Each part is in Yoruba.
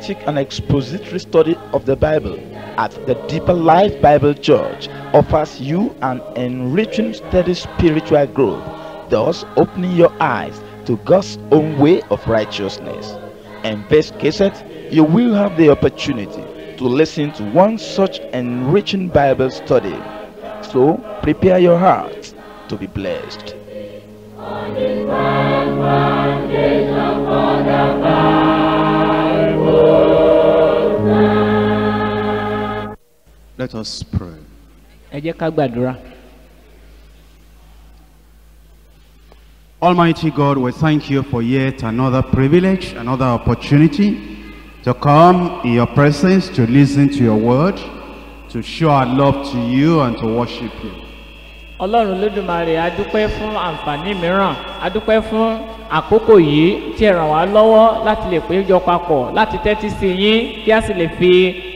systematic and expository study of the Bible at the Deeper Life Bible Church offers you an enriching steady spiritual growth, thus opening your eyes to God's own way of righteousness. In this cassette, you will have the opportunity to listen to one such enriching Bible study. So prepare your heart to be blessed. Let us pray. ẹ jẹ́ ká gbàdúrà. Almighty God, we thank you for yet another privilege, another opportunity to come in your presence, to listen to your word, to show our love to you and to worship you. ọlọ́run lódùmarè a dúpẹ́ fún àǹfààní mìíràn a dúpẹ́ fún àkókò yìí tí ẹ ràn wá lọ́wọ́ láti lè péjọ papọ̀ láti tẹ́tí sí yín kí a sì lè fi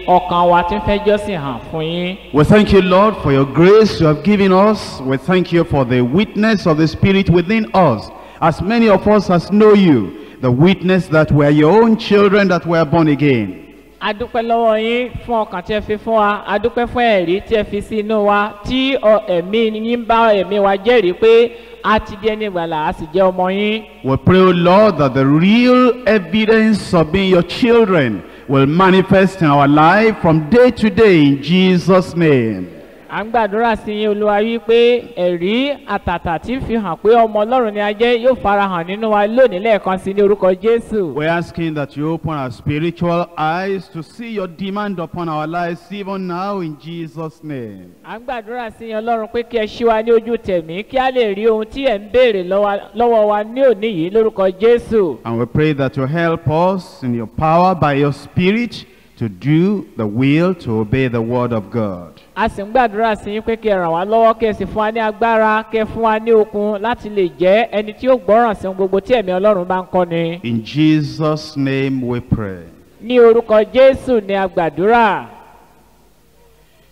ọkàn wa ń fẹ́ jọ́sìn hàn fún yín. We thank you, Lord, for your grace you have given us. We thank you for the witness of the Spirit within us. As many of us as know you, the witness that we are your own children that were born again. a dúpẹ́ lọ́wọ́ yín fún ọkàn tí ẹ fi fún wa a dúpẹ́ fún ẹ̀rí tí ẹ fi sí inú wa tí ẹ̀mí yín bá ẹ̀mí wa jẹ́rìí pé a ti di ẹni ìgbàlà a sì jẹ́ ọmọ yín. We pray, O Lord, that the real evidence of being your children will manifest in our life from day to day in Jesus' name. À ń gbàdúrà sí yín olúwa wí pé ẹ̀rí àtàtà tí ń fi hàn pé ọmọ ọlọ́run ni a jẹ́ yóò farahàn nínú wa lónìí lẹ́ẹ̀kan sí ní orúkọ jésù. We're asking that you open our spiritual eyes to see your demand upon our lives even now in Jesus' name. à ń gbàdúrà sí yín ọlọ́run pé kí ẹ ṣí wa ní ojú tẹ̀mí kí a lè rí ohun tí ẹ̀ ń béèrè lọ́wọ́ wa ní òní yìí lórúkọ jésù. And we pray that you help us in your power by your spirit to do the will, to obey the word of God. A sì ń gbàdúrà sí yín pé kí ẹ ràn wá lọ́wọ́ kí ẹ sì fún wa ní agbára kí ẹ fún wa ní okun láti lè jẹ́ ẹni tí ó gbọ́ràn sí gbogbo tí ẹ̀mí ọlọ́run bá ń kọ́ni. In Jesus' name we pray. ní orúkọ jésù ni a gbàdúrà.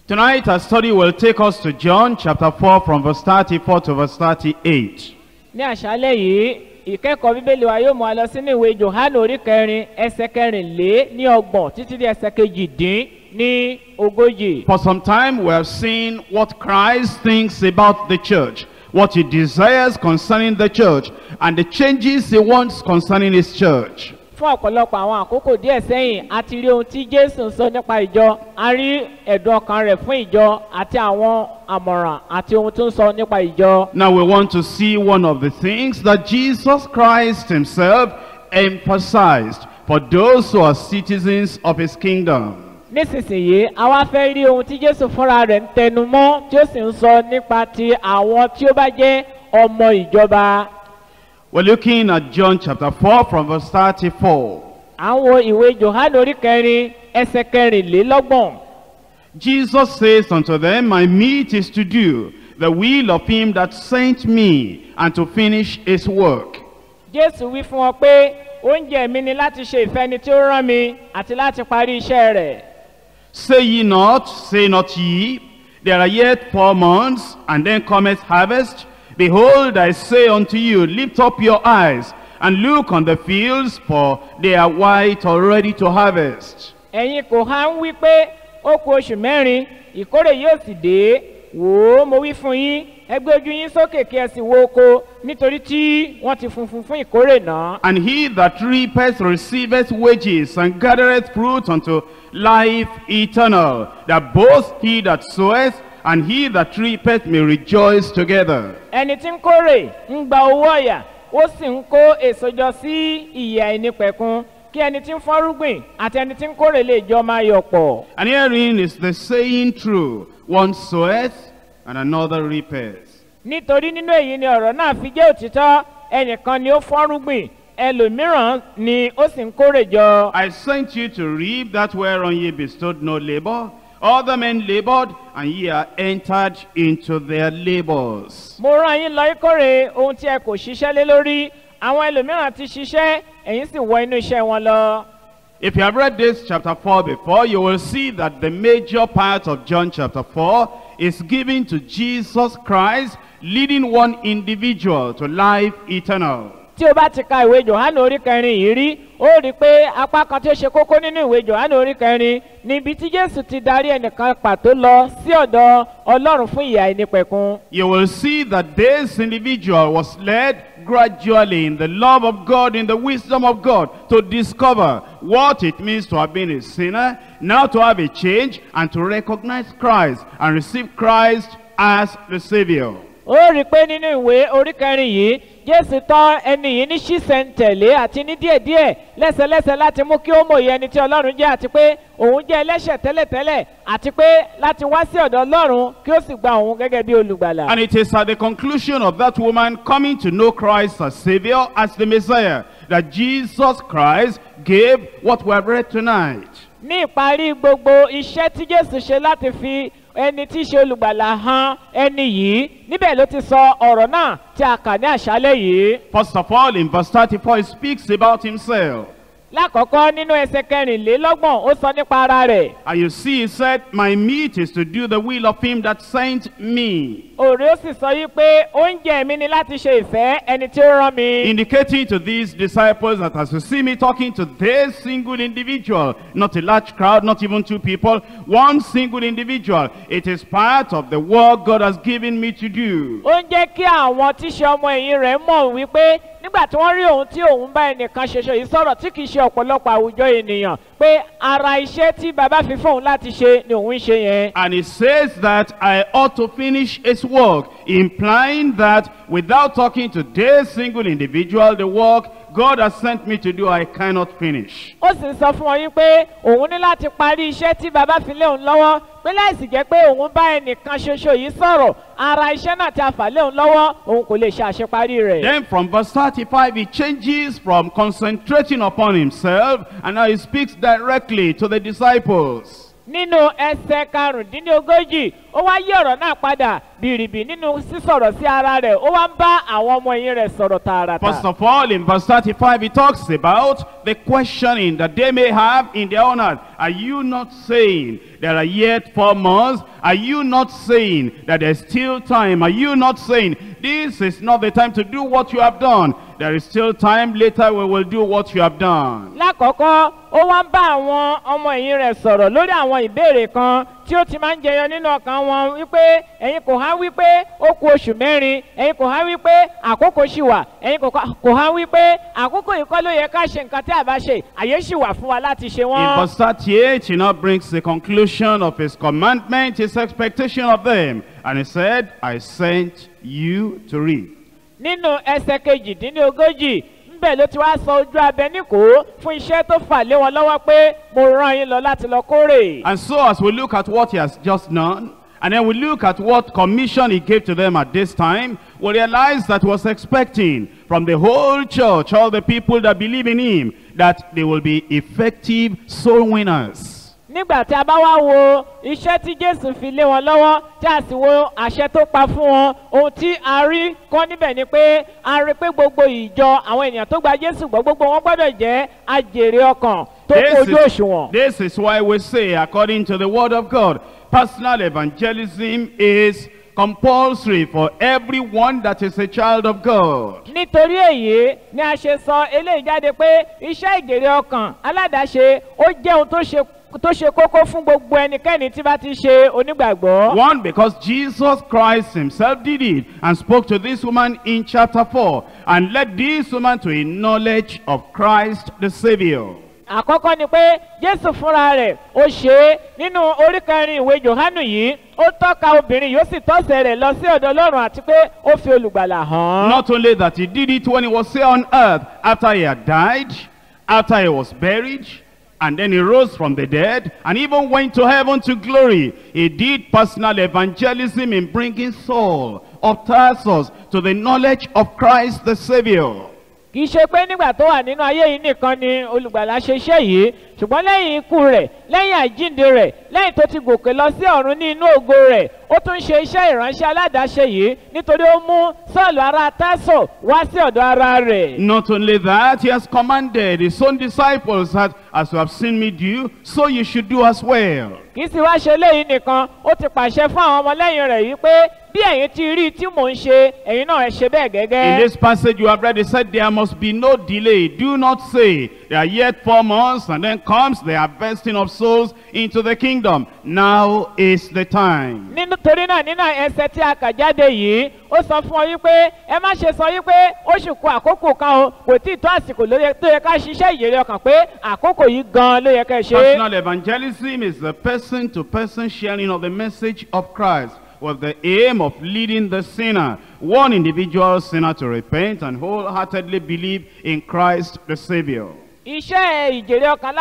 Tonight our study will take us to John chapter 4 from verse 34 to verse 38. ní àṣálẹ̀ yìí ìkẹ́kọ̀ọ́ bíbélì wa yóò mú wa lọ sínú ìwé johannu orí kẹrin ẹsẹ̀ kẹrìnlé ní ọgbọ̀n títí dé ẹsẹ̀ kejìdín ní ogójì. For some time we have seen what Christ thinks about the church, what he desires concerning the church, and the changes he wants concerning his church. fún ọ̀pọ̀lọpọ̀ àwọn àkókò díẹ̀ sẹ́yìn a ti rí ohun tí jésù sọ nípa ìjọ a rí ẹ̀dùn ọkàn rẹ̀ fún ìjọ àti àwọn àmọ̀ràn àti ohun tó ń sọ nípa ìjọ. Now we want to see one of the things that Jesus Christ himself emphasized for those who are citizens of his kingdom. Nísinsìnyí a wá fẹ́ rí ohun tí jésù fúnra rẹ̀ ń tẹnu mọ́ tí ó sì ń sọ nípa ti àwọn tí ó bá jẹ́ ọmọ ìjọba. We're looking at John chapter 4 from verse 34. à ń wo ìwé johannu orí kẹrin ẹsẹ̀ kẹrìnlélọ́gbọ̀n. Jesus says unto them, My meat is to do the will of him that sent me, and to finish his work. jésù wí fún wọn pé oúnjẹ mi ni láti ṣe ìfẹ́ ni tí ó rán mi àti láti parí iṣẹ́ rẹ̀. Say ye not, say not ye, there are yet four months, and then cometh harvest. Behold, I say unto you, lift up your eyes, and look on the fields, for they are white already to harvest. ẹ̀yin mo wí fún yín ẹ gbé ojú yín sókè kí ẹ sì wo oko nítorí tí wọ́n ti funfun fún ìkórè náà. And he that reapeth receiveth wages, and gathereth fruit unto life eternal, that both he that soweth and he that reapeth may rejoice together. ẹni tí ń kórè ń gba owó ọ̀yà ó sì ń kó èso jọ sí ìyè àìnípẹ̀kun kí ẹni tí ń fọ́rúgbìn àti ẹni tí ń kórè lè jọ máa yọ̀ pọ̀. And herein is the saying true, one soweth and another reapeth. nítorí nínú èyí ni ọ̀rọ̀ náà fi jẹ́ òtítọ́ ẹnìkan ni ó fọ́rúgbìn ẹlòmíràn ni ó sì ń kórè jọ. I sent you to reap that whereon ye bestowed no labor. Other men labored, and ye are entered into their labors. mo rán yín lọ ìkórè ohun tí ẹ kò ṣiṣẹ́ lé lórí àwọn ẹlòmíràn ti ṣiṣẹ́ ẹ̀yin sì wọ inú iṣẹ́ wọn lọ. If you have read this chapter 4 before, you will see that the major part of John chapter 4 is given to Jesus Christ leading one individual to life eternal. Tí o bá ti ka ìwé johannu orí kẹrin yìí rí ó rí i pé apá kan tí ó ṣe kókó nínú ìwé johannu orí kẹrin níbi tí jésù ti darí ẹnìkan pàtó lọ sí ọ̀dọ̀ ọlọ́run fún ìyà ìnípẹ̀kun. You will see that this individual was led gradually in the love of God, in the wisdom of God, to discover what it means to have been a sinner, now to have a change, and to recognize Christ and receive Christ as the Savior. ó rí i pé nínú ìwé orí kẹrin yìí jésù tọ́ ẹni yìí ní ṣísẹ̀ntẹ̀lé àti ní díẹ̀díẹ̀ lẹ́sẹlẹ́sẹ láti mú kí ó mòye ẹni tí ọlọ́run jẹ́ àti pé òun jẹ́ ẹlẹ́ṣẹ̀ tẹ́lẹ̀tẹ́lẹ̀ àti pé láti wá sí ọ̀dọ̀ ọlọ́run kí ó sì gba òun gẹ́gẹ́ bí olùgbàlà. And it is at the conclusion of that woman coming to know Christ as Savior, as the Messiah, that Jesus Christ gave what we have read tonight. ní ìparí gbogbo iṣẹ́ tí jésù ṣe láti fi ẹni tí í ṣe olùgbàlà han ẹni yìí níbẹ̀ ló ti sọ ọ̀rọ̀ náà tí a kà ní àṣálẹ̀ yìí. First of all, in verse 34, he speaks about himself. Lákọ̀ọ́kọ́ nínú ẹsẹ̀ kẹrìnlélọ́gbọ̀n ó sọ nípa ara rẹ̀. And you see, he said, My meat is to do the will of him that sent me. òré ó sì sọ yí pé oúnjẹ mi ni láti ṣe ìfẹ́ ẹni tí ó rán mi. Indicating to these disciples that as you see me talking to this single individual, not a large crowd, not even two people, one single individual, it is part of the work God has given me to do. ó ń jẹ́ kí àwọn tíṣe ọmọ ẹ̀yìn rẹ̀ mọ̀ wípé nígbà tí wọ́n rí òun tí òun bá ẹnìkan ṣoṣo yìí sọ̀rọ̀ tí kìí ṣe ọ̀pọ̀lọpọ̀ àwùjọ ènìyàn pé ara iṣẹ́ tí bàbá fi fóun láti ṣe ni òun ṣe yẹn. And he says that I ought to finish his work, implying that without talking to this single individual, the work God has sent me to do, I cannot finish. ó sì ń sọ fún wọn yín pé òun ní láti parí iṣẹ́ tí bàbá fi lé òun lọ́wọ́ pé láìsí jẹ́ pé òun bá ẹnìkan ṣoṣo yìí sọ̀rọ̀ ara iṣẹ́ náà tí a fà lé òun lọ́wọ́ òun kò lè ṣe àṣeparí rẹ̀. Then from verse 35, he changes from concentrating upon himself, and now he speaks directly to the disciples. Nínú ẹsẹ̀ karùndínlógójì ó wá yí ọ̀rọ̀ náà padà bìrìbì nínú sísọ̀rọ̀ sí ara rẹ̀ ó wá ń bá àwọn ọmọ ẹ̀yìn rẹ̀ sọ̀rọ̀ tààràtà. First of all, in verse 35, he talks about the questioning that they may have in their own heart. Are you not saying there are yet four months? Are you not saying that there's still time? Are you not saying this is not the time to do what you have done? There is still time. Later we will do what you have done. lákọ̀ọ́kọ́ ó wá ń bá àwọn ọmọ ẹ̀yìn rẹ̀ sọ̀rọ̀ lórí àwọn ìbéèrè kan tí ó ti máa ń jẹyọ nínú ọkàn wọn wípé ẹ̀yin kò há wípé ó ku oṣù mẹ́rin ẹ̀yin kò há wípé àkókò ṣì wà ẹ̀yin kò há wípé àkókò yìí kọ́ ló yẹ ká ṣe nǹkan tí a bá ṣe àyè ṣì wà fún wa láti ṣe In wọ́n. verse 38, he now brings the conclusion of his commandment, his expectation of them. And he said, I sent you to reap. Nínú ẹsẹ̀ kejìdínlógójì ńbẹ̀ ló ti wá sọ ojú abẹ níkò fún iṣẹ́ tó fà lé wọn lọ́wọ́ pé mo rán yín lọ láti lọ kórè. And so as we look at what he has just done, and then we look at what commission he gave to them at this time, we realize that he was expecting from the whole church, all the people that believe in him, that they will be effective soul winners. Nígbà tí a bá wá wo iṣẹ́ tí jésù fi lé wọn lọ́wọ́ tí a sì wo àṣẹ tó pa fún wọn ohun tí a rí kọ́ níbẹ̀ ni pé a rí pé gbogbo ìjọ àwọn ènìyàn tó gba jésù gbọ́ gbogbo wọn gbọ́dọ̀ jẹ́ ajèrè ọkàn tó kó ojú This òṣùwọ̀n. is, this is why we say, according to the word of God, personal evangelism is compulsory for everyone that is a child of God. nítorí èyí ni a ṣe sọ eléyìí jáde pé iṣẹ́ ìjèrè ọkàn aládàáṣe ó jẹ́ ohun tó ṣe tó ṣe kókó fún gbogbo ẹnikẹ́ni tí bá ti ṣe onígbàgbọ́. One, because Jesus Christ himself did it and spoke to this woman in chapter 4 and led this woman to a knowledge of Christ the Savior. àkọ́kọ́ ni pé jésù fúnra rẹ̀ ó ṣe é nínú orí kẹrin ìwé johanu yìí ó tọ́ka obìnrin yóò sì tọ́sẹ̀ rẹ̀ lọ sí ọ̀dọ̀ ọlọ́run àti pé ó fi olùgbàlà hàn. Not only that he did it when he was here on earth, after he had died, after he was buried, and then he rose from the dead, and even went to heaven to glory. He did personal evangelism in bringing Saul of Tarsus to the knowledge of Christ the Savior. Kì í ṣe pé nígbà tó wà nínú ayé yìí nìkan ni olùgbàlà ṣe iṣẹ́ yìí ṣùgbọ́n lẹ́yìn ikú rẹ̀ lẹ́yìn àjíǹde rẹ̀ lẹ́yìn tó ti gòkè lọ sí ọ̀run ní inú ògo rẹ̀ ó tún ṣe iṣẹ́ ìránṣẹ́ aládàáṣe yìí nítorí ó mú sọ́ọ̀lù ará tásọ̀ wá sí ọ̀dọ̀ ara rẹ̀. Not only that, he has commanded his own disciples that as you have seen me do, so you should do as well. kì í sì wá ṣe léyìí nìkan ó ti pàṣẹ fún àwọn ọmọlẹ́yìn rẹ̀ yìí pé bí ẹ̀yin ti rí tí mò ń ṣe ẹ̀yin náà ẹ ṣe bẹ́ẹ̀ In gẹ́gẹ́. this passage you have read, it said there must be no delay. Do not say, there are yet four months, and then comes the harvesting of souls into the kingdom. Now is the time. nínú torí náà nínú ẹsẹ tí a kà jáde yìí ó sọ fún ọ wípé ẹ má ṣe sọ wípé sì kú àkókò kan o kò tí ì tó àsìkò ló yẹ- ká ṣiṣẹ́ ìyèrè ọkàn pé àkókò yìí gan ló yẹ ká ṣe. Personal evangelism is the person-to-person sharing of the message of Christ with the aim of leading the sinner, one individual sinner to repent and wholeheartedly believe in Christ the Savior. iṣẹ́ ìjèrè ọkàn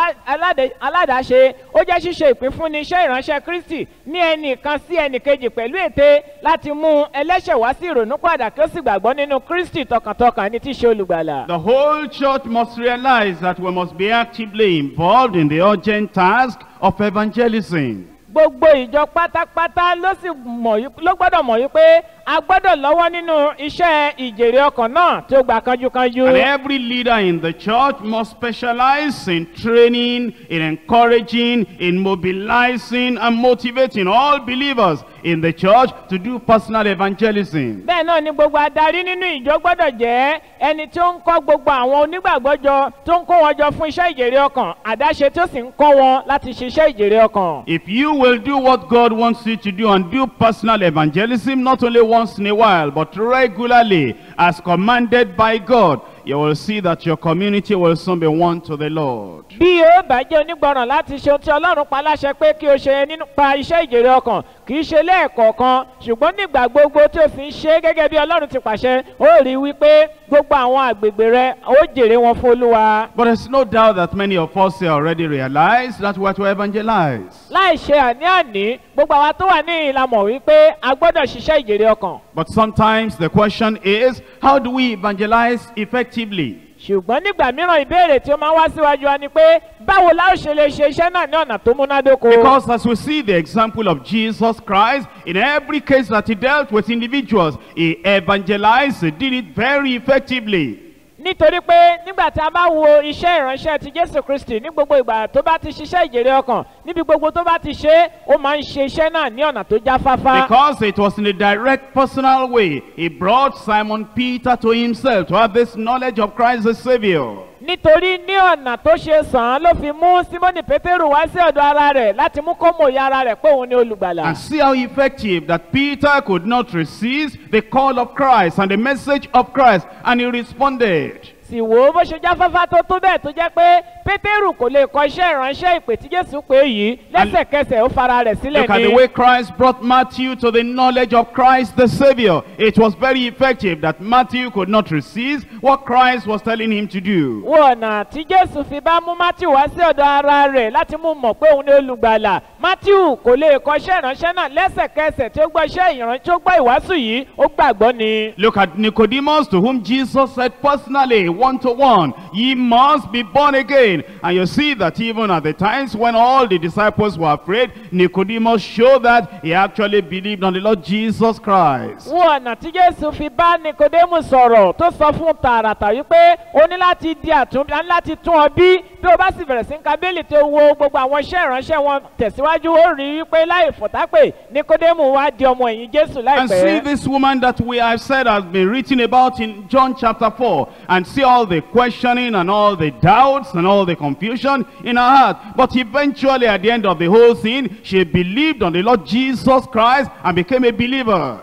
aládàáṣe ó jẹ́ ṣíṣe ìpínfúnni iṣẹ́ ìránṣẹ́ kristi ní ẹnìkan sí ẹnìkejì pẹ̀lú ète láti mú ẹlẹ́ṣẹ̀ wá sí ìrònúpàdà kí ó sì gbàgbọ́ nínú kristi tọkàntọkàn ní tí í ṣe olùgbàlà. The whole church must realize that we must be actively involved in the urgent task of evangelism. Gbogbo ìjọ pátápátá ló sì yí- ló gbọ́dọ̀ mọ̀ wípé a gbọ́dọ̀ lọ́wọ́ nínú iṣẹ́ ìjèrè ọkàn náà tí ó gba kanjúkanjú. And every leader in the church must specialize in training, in encouraging, in mobilizing and motivating all believers in the church to do personal evangelism. bẹ́ẹ̀ náà ni gbogbo adarí nínú ìjọ gbọ́dọ̀ jẹ́ ẹni tí ó ń kọ́ gbogbo àwọn onígbàgbọ́ jọ tó ń kó wọn jọ fún iṣẹ́ ìjèrè ọkàn àdáṣe tó sì ń kọ́ wọn láti ṣiṣẹ́ ìjèrè ọkàn. If you will do what God wants you to do and do personal evangelism not only once in a while but regularly as commanded by God, you will see that your community will soon be won to the Lord. Bí o bá jẹ́ onígbọràn láti ṣe ohun tí ọlọ́run pa láṣẹ pé kí o ṣe nípa iṣẹ́ ìjèrè ọkàn kì í ṣe lẹ́ẹ̀kọ̀ọ̀kan ṣùgbọ́n nígbà gbogbo tí o sì ń ṣe gẹ́gẹ́ bí ọlọ́run ti pàṣẹ ó rí wípé gbogbo àwọn àgbègbè rẹ ó jèrè wọn fún olúwa. But there's no doubt that many of us here already realize that we're to evangelize. láì ṣe àní-àní gbogbo àwa tó wà ní ìlàmọ̀ wípé a gbọ́dọ̀ ṣiṣẹ́ ìjèrè ọkàn But sometimes the question is, how do we evangelize effectively? Ṣùgbọ́n nígbà mìíràn ìbéèrè tí ó máa ń wá síwájú wa ni pé báwo la ó ṣe lè ṣe iṣẹ́ náà ní ọ̀nà tó múnádóko. Because as we see the example of Jesus Christ, in every case that he dealt with individuals, he evangelized, he did it very effectively. nítorí pé nígbà tí a bá wo iṣẹ́ ìránṣẹ́ ti jésù kristi ní gbogbo ìgbà tó bá ti ṣiṣẹ́ ìjèrè ọkàn níbi gbogbo tó bá ti ṣe ó máa ń ṣe iṣẹ́ náà ní ọ̀nà tó jáfáfá. Because it was in a direct personal way, he brought Simon Peter to himself to have this knowledge of Christ the Savior. nítorí ní ọ̀nà tó ṣe sàn án ló fi mú símọ́nì pétérù wá sí ọ̀dọ̀ ara rẹ̀ láti mú kó mòye ara rẹ̀ pé òun ni olùgbàlà. And see how effective that Peter could not resist the call of Christ and the message of Christ, and he responded. Sì wò ó bó ṣe jáfáfá tó tó bẹ́ẹ̀ tó jẹ́ pé pétérù kò lè kọ iṣẹ́ ìránṣẹ́ ìpè tí jésù pé yìí lẹ́sẹ̀kẹsẹ̀ ó fara rẹ̀ sílẹ̀ Look at the way Christ brought Matthew to the knowledge of Christ the Savior. It was very effective that Matthew could not resist what Christ was telling him to do. wo ọ̀nà tí jésù fi bá mú matthew wá sí ọ̀dọ̀ ara rẹ̀ láti mú mọ̀ pé òun ni olùgbàlà matthew kò lè kọ iṣẹ́ ìránṣẹ́ náà lẹ́sẹ̀kẹsẹ̀ tí ó gbọ́ iṣẹ́ ìránṣẹ́ tí ó gbọ́ ìwàásù yìí ó gbàgbọ́ ni. Look at Nicodemus to whom Jesus said personally, one to one, ye must be born again. And you see that even at the times when all the disciples were afraid, Nicodemus showed that he actually believed on the Lord Jesus Christ. wo ọ̀nà tí jésù fi bá nikodemu sọ̀rọ̀ tó sọ fún tààràtà wípé o ní láti di àtún láti tún ọ bí bí o bá sì bẹ̀rẹ̀ sí ń ka bíìlì tó wo gbogbo àwọn iṣẹ́ ìránṣẹ́ wọn tẹ̀síwájú ó rí wípé láì fọ̀tápè nikodemu wá di ọmọ ẹ̀yìn jésù And see this woman that we have said has been written about in John chapter 4. And see all the questioning and all the doubts and all the confusion in her heart. But eventually at the end of the whole thing, she believed on the Lord Jesus Christ and became a believer.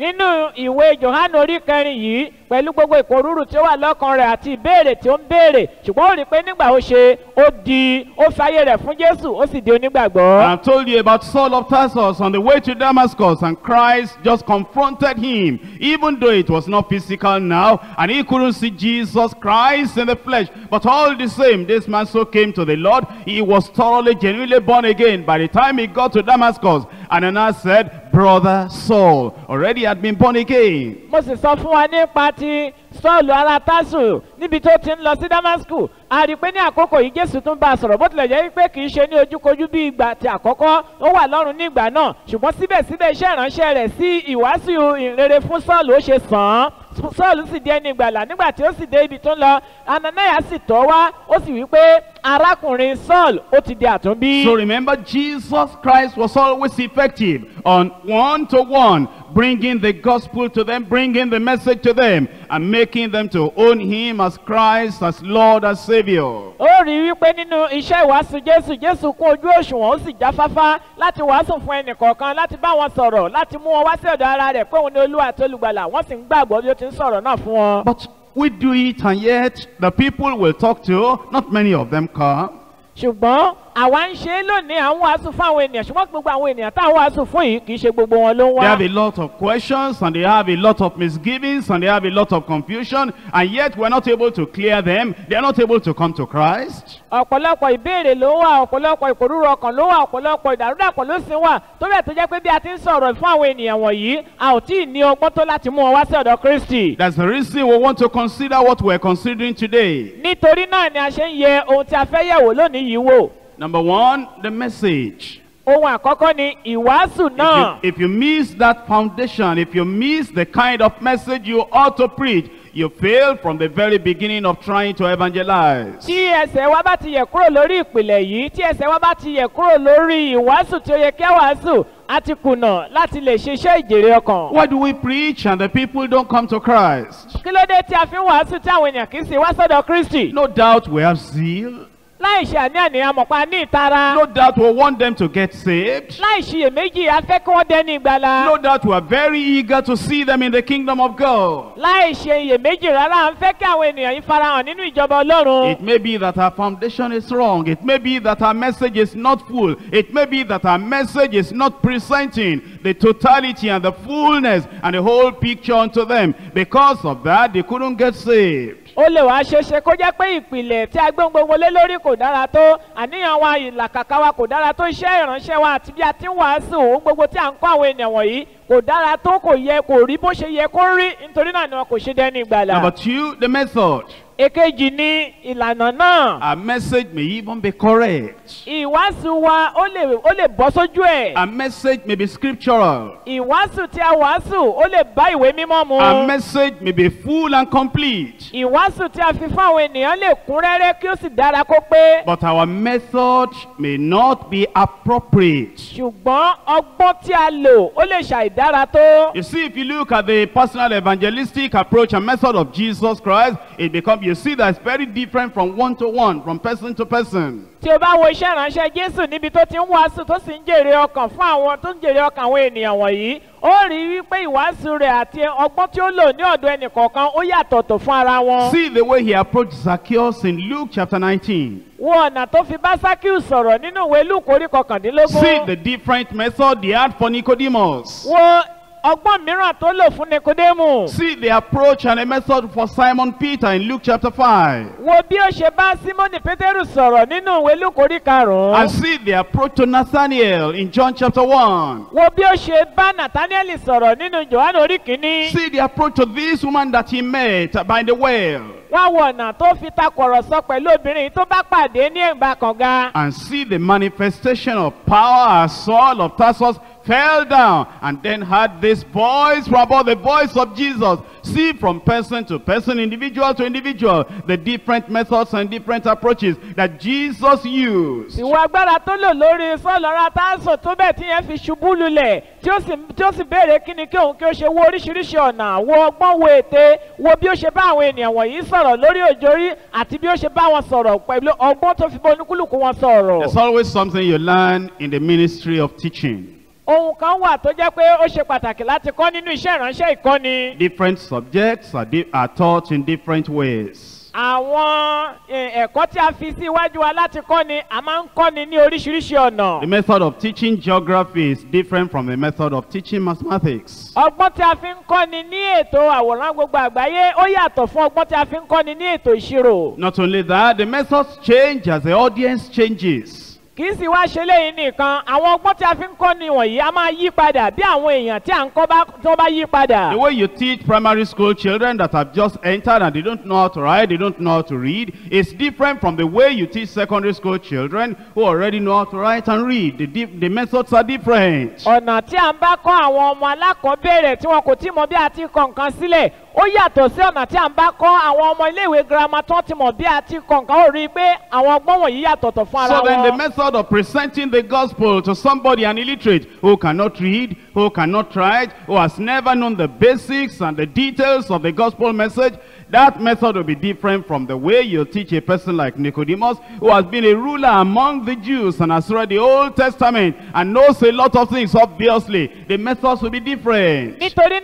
Nínú ìwé johannu orí kẹrin yìí pẹ̀lú gbogbo ìpòrúurú tí ó wà lọ́kàn rẹ̀ àti ìbéèrè tí ó ń béèrè ṣùgbọ́n ó rí i pé nígbà ó ṣe ó di ó fàyè rẹ̀ fún jésù ó sì di onígbàgbọ́. I've told you about Saul of Tarsus on the way to Damascus and Christ just confronted him even though it was not physical now and he couldn't see Jesus Christ in the flesh but all the same this man so came to the Lord he was thoroughly genuinely born again by the time he got to Damascus Ananias said brother Saul already had been born again. Mo sì sọ fún wa nípa ti sọ́ọ̀lù ara tásù níbi tó ti ń lọ sí damasku a rí i pé ní àkókò yìí jésù tún bá a sọ̀rọ̀ bó tilẹ̀ jẹ́ pé kì í ṣe ní ojúkojú bí ìgbà tí àkọ́kọ́ ó wà lọ́rùn ní ìgbà náà. Ṣùgbọ́n síbẹ̀síbẹ̀ iṣẹ́ ìránṣẹ́ rẹ̀ sí ìwàásù ìrere fún sọ́ọ̀lù ó ṣe sàn án sọ́ọ̀lù sì di ẹni ìgbàlà nígbà tí ó sì dé ibi tó ń lọ ananaya sì tọ́ wá ó sì wí pé arákùnrin saul ó ti di àtúnbí. So remember, Jesus Christ was always effective on one-to-one, bringing the gospel to them, bringing the message to them, and making them to own him as Christ, as Lord, as Savior. ó rí i wípé nínú iṣẹ́ ìwàásù jésù jésù kún ojú òṣùwọ̀n ó sì jáfáfá láti wàásù fún ẹnìkọ̀ọ̀kan láti bá wọn sọ̀rọ̀ láti mú wọn wá sí ọ̀dọ̀ ara rẹ̀ pé òun ni olúwa àti olùgbàlà wọ́n sì ń gbàgbọ́ bí ó ti ń sọ̀rọ̀ náà fún wọn. But we do it, and yet the people we'll talk to, not many of them come. ṣùgbọ́n àwa ń ṣe é lónìí à ń wàásù fún àwọn ènìyàn ṣùgbọ́n gbogbo àwọn ènìyàn tá à ń wàásù fún yìí kì í ṣe gbogbo wọn ló ń They wá. have a lot of questions, and they have a lot of misgivings, and they have a lot of confusion, and yet we're not able to clear them. They're not able to come to Christ. ọ̀pọ̀lọpọ̀ ìbéèrè ló wà ọ̀pọ̀lọpọ̀ ìpòrúurú ọkàn ló wà ọ̀pọ̀lọpọ̀ ìdàrúdàpọ̀ ló sì wà tó bẹ̀ tó jẹ́ pé bí a ti ń sọ̀rọ̀ fún àwọn ènìyàn wọ̀nyí a ò tí ì ní ọgbọ́n tó láti mú wọn wá sí ọ̀dọ̀ kristi. That's the reason we want to consider what we're considering today. nítorí náà ni a ṣe ń yẹ ohun tí a fẹ́ yẹ̀wò lónìí yìí wò. Number one, the message. ohun àkọ́kọ́ ni ìwàásù náà. if you miss that foundation, if you miss the kind of message you ought to preach, you fail from the very beginning of trying to evangelize. tí ẹsẹ̀ wa bá ti yẹ̀ kúrò lórí ìpìlẹ̀ yìí tí ẹsẹ̀ wa bá ti yẹ̀ kúrò lórí ìwàásù tí ó yẹ kí a wàásù a ti kùnà láti lè ṣiṣẹ́ ìjèrè ọkàn. Why do we preach and the people don't come to Christ? kí ló dé tí a fi ń wàásù tí àwọn èèyàn kì í sì wá sọ́dọ̀ kristi. No doubt we have zeal. Láì ṣe àní-àní àmọ̀pá ní ìtara. No doubt we want them to get saved. láì ṣiyèméjì a fẹ́ kí wọ́n dẹni ìgbàlà. No doubt we are very eager to see them in the kingdom of God. láì ṣe iyèméjì rárá à ń fẹ́ kí àwọn ènìyàn yìí farahàn nínú ìjọba ọlọ́run. It may be that our foundation is wrong. It may be that our message is not full. It may be that our message is not presenting the totality and the fullness and the whole picture unto them. Because of that, they couldn't get saved. Ó lè wá ṣeéṣe kó jẹ́ pé ìpìlẹ̀ tí a gbé gbogbo lé lórí kò dára tó àníyàn wa ìlàkàkà wa kò dára tó iṣẹ́ ìránṣẹ́ wa àti bí a ti ń wàásù ohun gbogbo tí à ń kọ́ àwọn ènìyàn wọ̀nyí kò dára tó kò yẹ kò rí bó ṣe yẹ kó rí nítorí náà ni wọn kò ṣe dẹni ìgbàlà. Number two, the method. Èkejì ni ìlànà náà. Our message may even be correct. ìwàásù wa ó lè ó lè bọ́ sójú ẹ̀. Our message may be scriptural. ìwàásù tí a wàásù ó lè bá ìwé mímọ́ mu. Our message may be full and complete. ìwàásù tí a fi fún àwọn ènìyàn lè kún rẹ́rẹ́ kí ó sì dára kó pé. But our method may not be appropriate. ṣùgbọ́n ọgbọ́n tí a lò ó lè ṣàìdára tó. You see, if you look at the personal evangelistic approach and method of Jesus Christ, it becomes, you see that it's very different from one to one, from person to person. tí o bá wo iṣẹ́ ìránṣẹ́ jésù níbi tó ti ń wàásù tó sì ń jèrè ọkàn fún àwọn tó ń jèrè ọkàn àwọn ènìyàn wọ̀nyí ó rí i wípé ìwàásù rẹ̀ àti ọgbọ́n tí ó lò ní ọ̀dọ̀ ẹnìkọ̀ọ̀kan ó yàtọ̀tọ̀ fún ara wọn. See the way he approached Zacchaeus in Luke chapter 19. wo ọ̀nà tó fi bá sákìú sọ̀rọ̀ nínú ìwé lùkù orí kọkàndínlógún. See the different method he had for Nicodemus. wo ọgbọ́n mìíràn tó lò fún nikodemu. See the approach and the method for Simon Peter in Luke chapter 5. wo bí ó ṣe bá simoni pétérù sọ̀rọ̀ nínú ìwé lùkù orí karùn-ún. And see the approach to Nathanael in John chapter 1. wo bí ó ṣe bá nathaniel sọ̀rọ̀ nínú johannu orí kìíní. See the approach to this woman that he met by the well. wá wo ọ̀nà tó fi takọ̀rọ̀ sọ pẹ̀lú obìnrin tó bá pàdé ní ẹ̀gbà kànga. and see the manifestation of power as Saul of Tarsus fell down and then had this voice from above the voice of Jesus. See from person to person, individual to individual, the different methods and different approaches that Jesus used. ìwọ agbára tó lò lórí sọlọ́ra táǹsọ̀ tó bẹ̀ tí yẹn fi ṣubú lulẹ̀ tí ó sì tí ó sì béèrè kí ni kí òun kí ó ṣe wo oríṣiríṣi ọ̀nà wo ọgbọ́n wo ète wo bí ó ṣe bá àwọn ènìyàn wọ̀nyí sọ̀rọ̀ lórí òjòrí àti bí ó ṣe bá wọn sọ̀rọ̀ pẹ̀lú ọgbọ́n tó fi bọ́ oníkúlùkù wọn sọ̀rọ̀. There's always something you learn in the ministry of teaching. Ohun kan wà tó jẹ́ pé ó ṣe pàtàkì láti kọ́ nínú iṣẹ́ ìránṣẹ́ ìkọ́ni. Different subjects are, di- are taught in different ways. àwọn ẹ̀kọ́ tí a fi sí iwájú wa láti kọ́ni a máa ń kọ́ni ní oríṣiríṣi ọ̀nà. The method of teaching geography is different from the method of teaching mathematics. ọgbọ́n tí a fi ń kọ́ni ní ètò àwòrán gbogbo àgbáyé ó yàtọ̀ fún ọgbọ́n tí a fi ń kọ́ni ní ètò ìṣirò. Not only that, the methods change as the audience changes. Kì í sì wá ṣe léyìn nìkan àwọn ọgbọ́n tí a fi ń kọ́ni wọ̀nyí a máa yí padà bí àwọn èèyàn tí à ń kọ́ tó bá yí padà. The way you teach primary school children that have just entered and they don't know how to write, they don't know how to read, is different from the way you teach secondary school children who already know how to write and read. The, the methods are different. ọ̀nà tí a ń bá kọ́ àwọn ọmọ alákọ̀ọ́bẹ̀rẹ̀ tí wọn kò tí mọ bí a ti kọ nǹkan sílẹ̀ ó yàtọ̀ sí ọ̀nà tí à ń bá kọ́ àwọn ọmọ iléèwé girama tó ti mọ̀ bí a ti kọ̀ nǹkan ó rí i pé àwọn ọgbọ́n wọ̀nyí yàtọ̀tọ̀ fún ara So then the method of presenting the gospel to somebody, an illiterate, who cannot read, who cannot write, who has never known the basics and the details of the gospel message, that method will be different from the way you teach a person like Nicodemus, who has been a ruler among the Jews and has read the Old Testament and knows a lot of things, obviously. The methods will be different. nítorí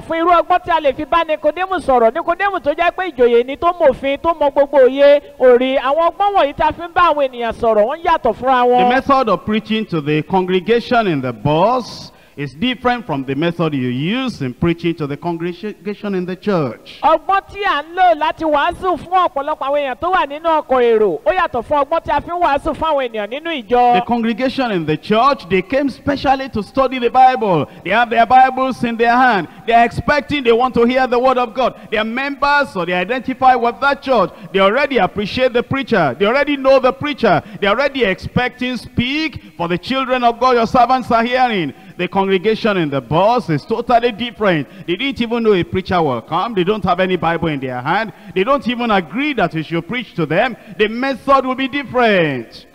fún irú ọgbọ́n tí a lè fi bá nikodemu sọ̀rọ̀ nikodemu tó jẹ́ pé ìjòyè ni tó mòfin tó mọ gbogbo òye òrì àwọn ọgbọ́n wọ̀nyí tá fi ń bá àwọn ènìyàn sọ̀rọ̀ wọ́n yàtọ̀ The method of preaching to the congregation in the bus is different from the method you use in preaching to the congregation in the church. ọgbọ́n tí à ń lò láti wàásù fún ọ̀pọ̀lọpọ̀ àwọn èèyàn tó wà nínú ọkọ̀ èrò ó yàtọ̀ fún ọgbọ́n tí a fi ń wàásù fún àwọn ènìyàn nínú ìjọ. The congregation in the church, they came specially to study the Bible. They have their Bibles in their hand. They are expecting, they want to hear the word of God. They are members or they identify with that church. They already appreciate the preacher. They already know the preacher. They are already expecting speak for the children of God. Your servants are hearing. The congregation in the bus is totally different. They didn't even know a preacher will come. They don't have any Bible in their hand. They don't even agree that you should preach to them. The method will be different.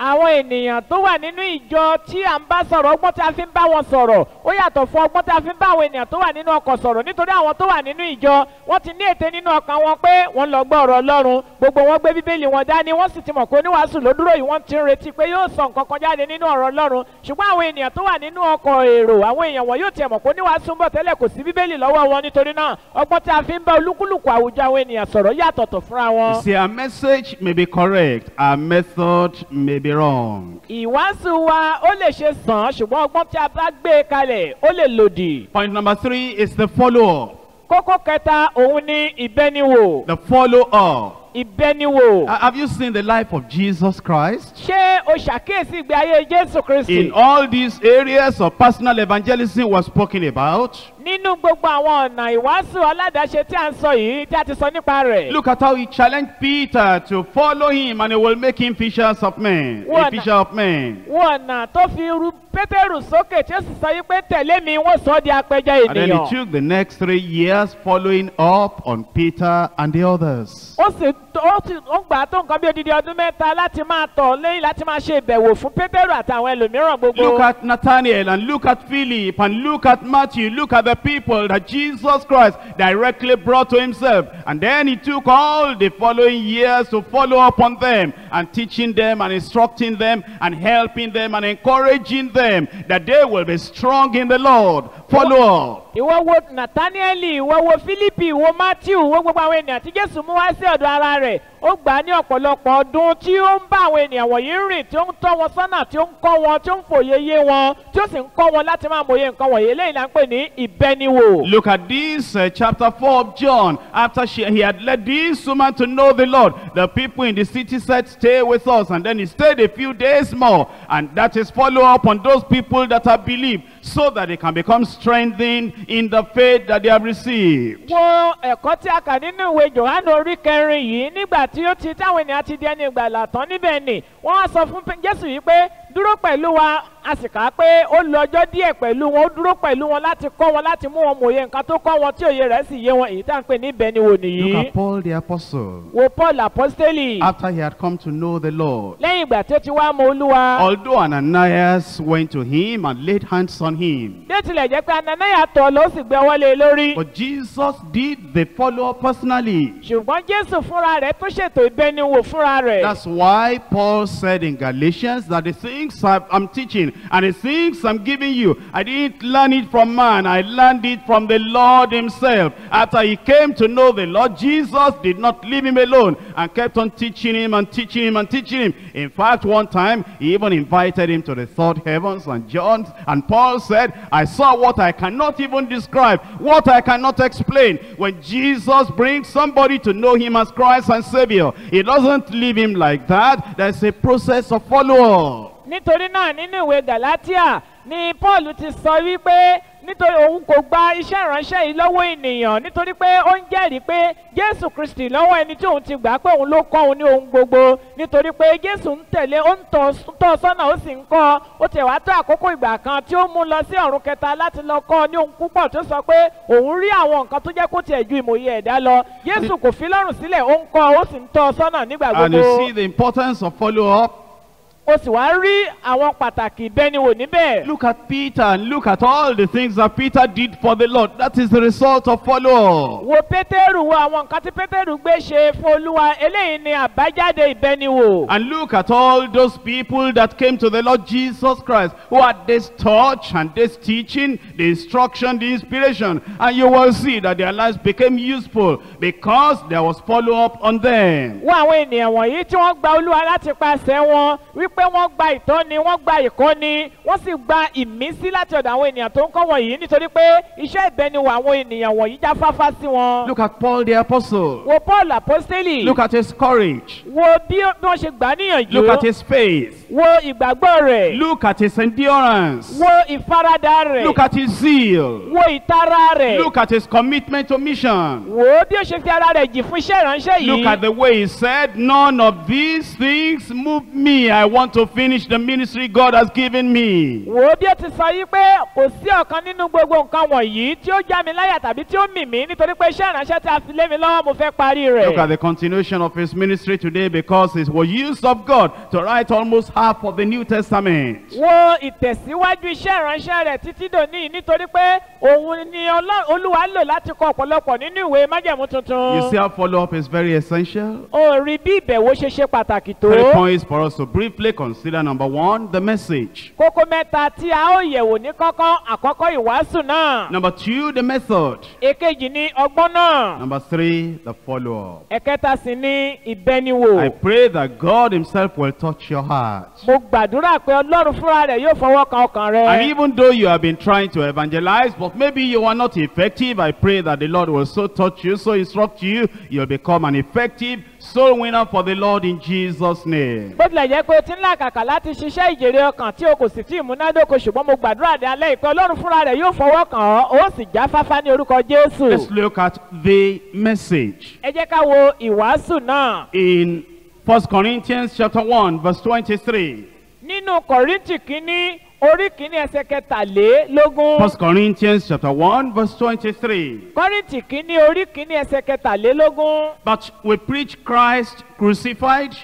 nínú ọkọ̀ èrò àwọn èèyàn wọn yóò tiẹ̀ mọ̀ pé oníwàásù ń bọ̀ tẹ́lẹ̀ kò sí bíbélì lọ́wọ́ wọn nítorí náà ọgbọ́n tí a fi ń bá olúkúlùkù àwùjọ àwọn ènìyàn sọ̀rọ̀ yàtọ̀tọ̀ fúnra wọn. You see, our message may be correct, our method may be wrong. ìwàásù wa ó lè ṣe sàn ṣùgbọ́n ọgbọ́n tí a bá gbé e kalẹ̀ ó lè lòdì. Point number three is the follow-up. kókó kẹta òun ni ìbẹniwò The follow-up. Ìbẹniwò. Uh, Have you seen the life of Jesus Christ? ṣé o ṣàkíyèsí ìgbé ayé jésù kristi In all these areas of personal evangelism was spoken about. nínú gbogbo àwọn ọ̀nà ìwàásù aládàáṣe tí a ń sọ yìí tí a ti sọ nípa rẹ̀. Look at how he challenged Peter to follow him and he will make him fishers of men. A fisher of men. wo ọ̀nà tó fi ru pétérù sókè tí ó sì sọ yìí pé tẹ̀lé mi wọ́n sọ ọ́ di apẹja And then he ènìyàn. took the next three years following up on Peter and the others. ó sì ó sì ó gbà tó nǹkan bí odidi ọdún mẹ́ta láti máa tọ̀ lẹ́yìn láti máa ṣe ìbẹ̀wò fún pétérù àtàwọn ẹlòmíràn Look at Nathaniel and look at Philip and look at Matthew. Look at the people that Jesus Christ directly brought to himself. And then he took all the following years to follow up on them and teaching them and instructing them and helping them and encouraging them that they will be strong in the Lord. Follow up. ìwọ wo nathanieli ìwọ wo philippi ìwọ matthew ìwọ gbogbo àwọn ènìyàn tí jésù mú wá sí ọ̀dọ̀ ara rẹ̀ ó gbà ní ọ̀pọ̀lọpọ̀ ọdún tí ó ń bá àwọn ènìyàn wọ̀nyí rìn tí ó ń tọ́ wọn sọ́nà tí ó ń kọ́ wọn tí ó ń fòye yé wọn tí ó sì ń kọ́ wọn láti máa mòye nǹkan wọ̀nyí eléyìí là ń pè ní ìbẹniwò. Look at this uh, chapter 4 of John. After she, he had led this woman to know the Lord, the people in the city said, Stay with us. And then he stayed a few days more. And that is follow up on those people that have believed so that they can become strengthened in the faith that they have received. wo ẹ̀kọ́ tí a kà nínú ìwé johannu orí kẹrin yìí nígbà tí ó ti táwọn ènìyàn ti di ẹni ìgbàlà tán níbẹ̀ ni wọ́n á sọ fún jésù yìí dúró pẹ̀lú wa a sì kà á pé ó ọjọ́ díẹ̀ pẹ̀lú wọn ó dúró pẹ̀lú wọn láti kọ́ wọn láti mú wọn mòye nǹkan tó kọ́ wọn tí òye rẹ̀ sì yé wọn èyí tá à ń pè ní ìbẹniwò Look nìyí at Paul the apostle. wo paul apostoli After he had come to know the Lord. lẹ́yìn ìgbà tí ó ti wá mọ olúwa Although Ananias went to him and laid hands on him. bí ó tilẹ̀ jẹ́ pé ananaya tọ̀ ló sì gbé ọwọ́ lé e lórí But Jesus did the follow-up personally. ṣùgbọ́n jésù fúnra rẹ̀ tún ṣètò ìbẹniwò fúnra rẹ̀. That's why Paul said in Galatians that the things I'm teaching and the things I'm giving you, I didn't learn it from man, I learned it from the Lord himself. After he came to know the Lord, Jesus did not leave him alone and kept on teaching him and teaching him and teaching him. In fact, one time, he even invited him to the third heavens and John and Paul said, I saw what I cannot even describe, what I cannot explain. When Jesus brings somebody to know him as Christ and Savior, he doesn't leave him like that. There's a process of follow-up. Nítorí náà nínú ìwé galatia ni paul ti sọ wípé nítorí òun kò gba iṣẹ́ ìránṣẹ́ yìí lọ́wọ́ ènìyàn nítorí pé ó ń jẹ́rìí pé jésù kristi lọ́wọ́ ẹni tí òun ti gbà pé òun ló kọ́ òun ní ohun gbogbo. Nítorí pé jésù ń tẹ̀lé ó ń tọ́ sọ́nà ó sì ń kọ́ ó tẹ̀ wá tó àkókò ìgbà kan tí ó mú lọ sí ọ̀run kẹta láti lọ kọ́ ní ohun púpọ̀ tó sọ pé òun rí àwọn nǹkan tó jẹ́ kó tiẹ̀ ju ìmòye ẹ̀dá lọ. Jésù kò fi lọ́rùn sílẹ̀ ó ń kọ́ ó sì ń tọ́ sọ́nà nígbà And you gbogbo. see the importance of follow-up. Ó sì wá rí àwọn pàtàkì ìbẹ́niwò níbẹ̀. Look at Peter and look at all the things that Peter did for the Lord. That is the result of follow-up. wo pétérù wo àwọn nǹkan tí pétérù gbé ṣe fún olúwa eléyìí ni àbájáde ìbẹniwò. And look at all those people that came to the Lord Jesus Christ who had this touch and this teaching, the instruction, the inspiration. And you will see that their lives became useful because there was follow-up on them. wo àwọn ènìyàn wọ̀nyí tí wọ́n gba olúwa láti pàṣẹ wọn wípé wọ́n gba ìtọ́ni wọ́n gba ìkọ́ni wọ́n sì gba ìmísí láti ọ̀dọ̀ àwọn ènìyàn tó ń kọ́ wọ̀nyí nítorí pé iṣẹ́ ìbẹniwò àwọn ènìyàn wọ̀nyí jáfáfá sí wọn. Look at Paul the apostle. wo paul apostoli Look at his courage. wo bí wọ́n ṣe gbà níyànjú Look at his faith. wo ìgbàgbọ́ rẹ̀ Look at his endurance. wo ìfaradà rẹ̀ Look at his zeal. wo ìtara rẹ̀ Look at his commitment to mission. wo bí ó ṣe fi ara rẹ̀ jì fún iṣẹ́ ìránṣẹ́ yìí. Look at the way he said, None of these things move me. I want to finish the ministry God has given me. wò ó bí ó ti sọ yí pé kò sí ọ̀kan nínú gbogbo nǹkan wọ̀nyí tí ó já mi láyà tàbí tí ó mì mí nítorí pé iṣẹ́ ìránṣẹ́ tí a fi lé mi lọ́wọ́ mo fẹ́ parí Look at rẹ̀. the continuation of his ministry today because it was used of God to write almost half of the New Testament. wo ìtẹ̀síwájú iṣẹ́ ìránṣẹ́ rẹ̀ títí dòní nítorí pé òun ni olúwa lò láti kọ ọ̀pọ̀lọpọ̀ nínú ìwé májẹ̀mú You tuntun. see how follow-up is very essential? rí bí ìbẹ̀wò ṣe ṣe pàtàkì tó. Three points for us to briefly consider. Number one, the message. kókó mẹ́ta tí a ó yẹ̀wò ní kọ́kọ́ àkọ́kọ́ ìwàásù náà. Number two, the method. èkejì ni ọgbọ́n náà. Number three, the follow-up. ẹ̀kẹta sì ni ìbẹniwò. I pray that God himself will touch your heart. mo gbàdúrà pé ọlọ́run fúnra rẹ̀ yóò fọwọ́ kan ọkàn rẹ. And even though you have been trying to evangelize, but maybe you are not effective, I pray that the Lord will so touch you, so instruct you, you'll become an effective soul winner for the Lord in Jesus' name. bó tilẹ̀ jẹ́ pé o ti ń làkàkà láti ṣiṣẹ́ ìjèrè ọkàn tí o kò sì tí ì múnádóko ṣùgbọ́n mo gbàdúrà dé alẹ́ ìpè ọlọ́run fúnra rẹ̀ yóò fọwọ́ kàn ọ́ ó sì já fáfá ní orúkọ jésù. Let's look at the message ẹ jẹ́ ká wo ìwàásù náà in 1 Corinthians chapter 1, verse 23. nínú kọ̀ríntì kínní orí kínní ẹsẹ̀ kẹtàlélógún. 1 Corinthians chapter 1, verse 23. kọ́ríntì kínní orí kínní ẹsẹ̀ kẹtàlélógún. But we preach Christ crucified,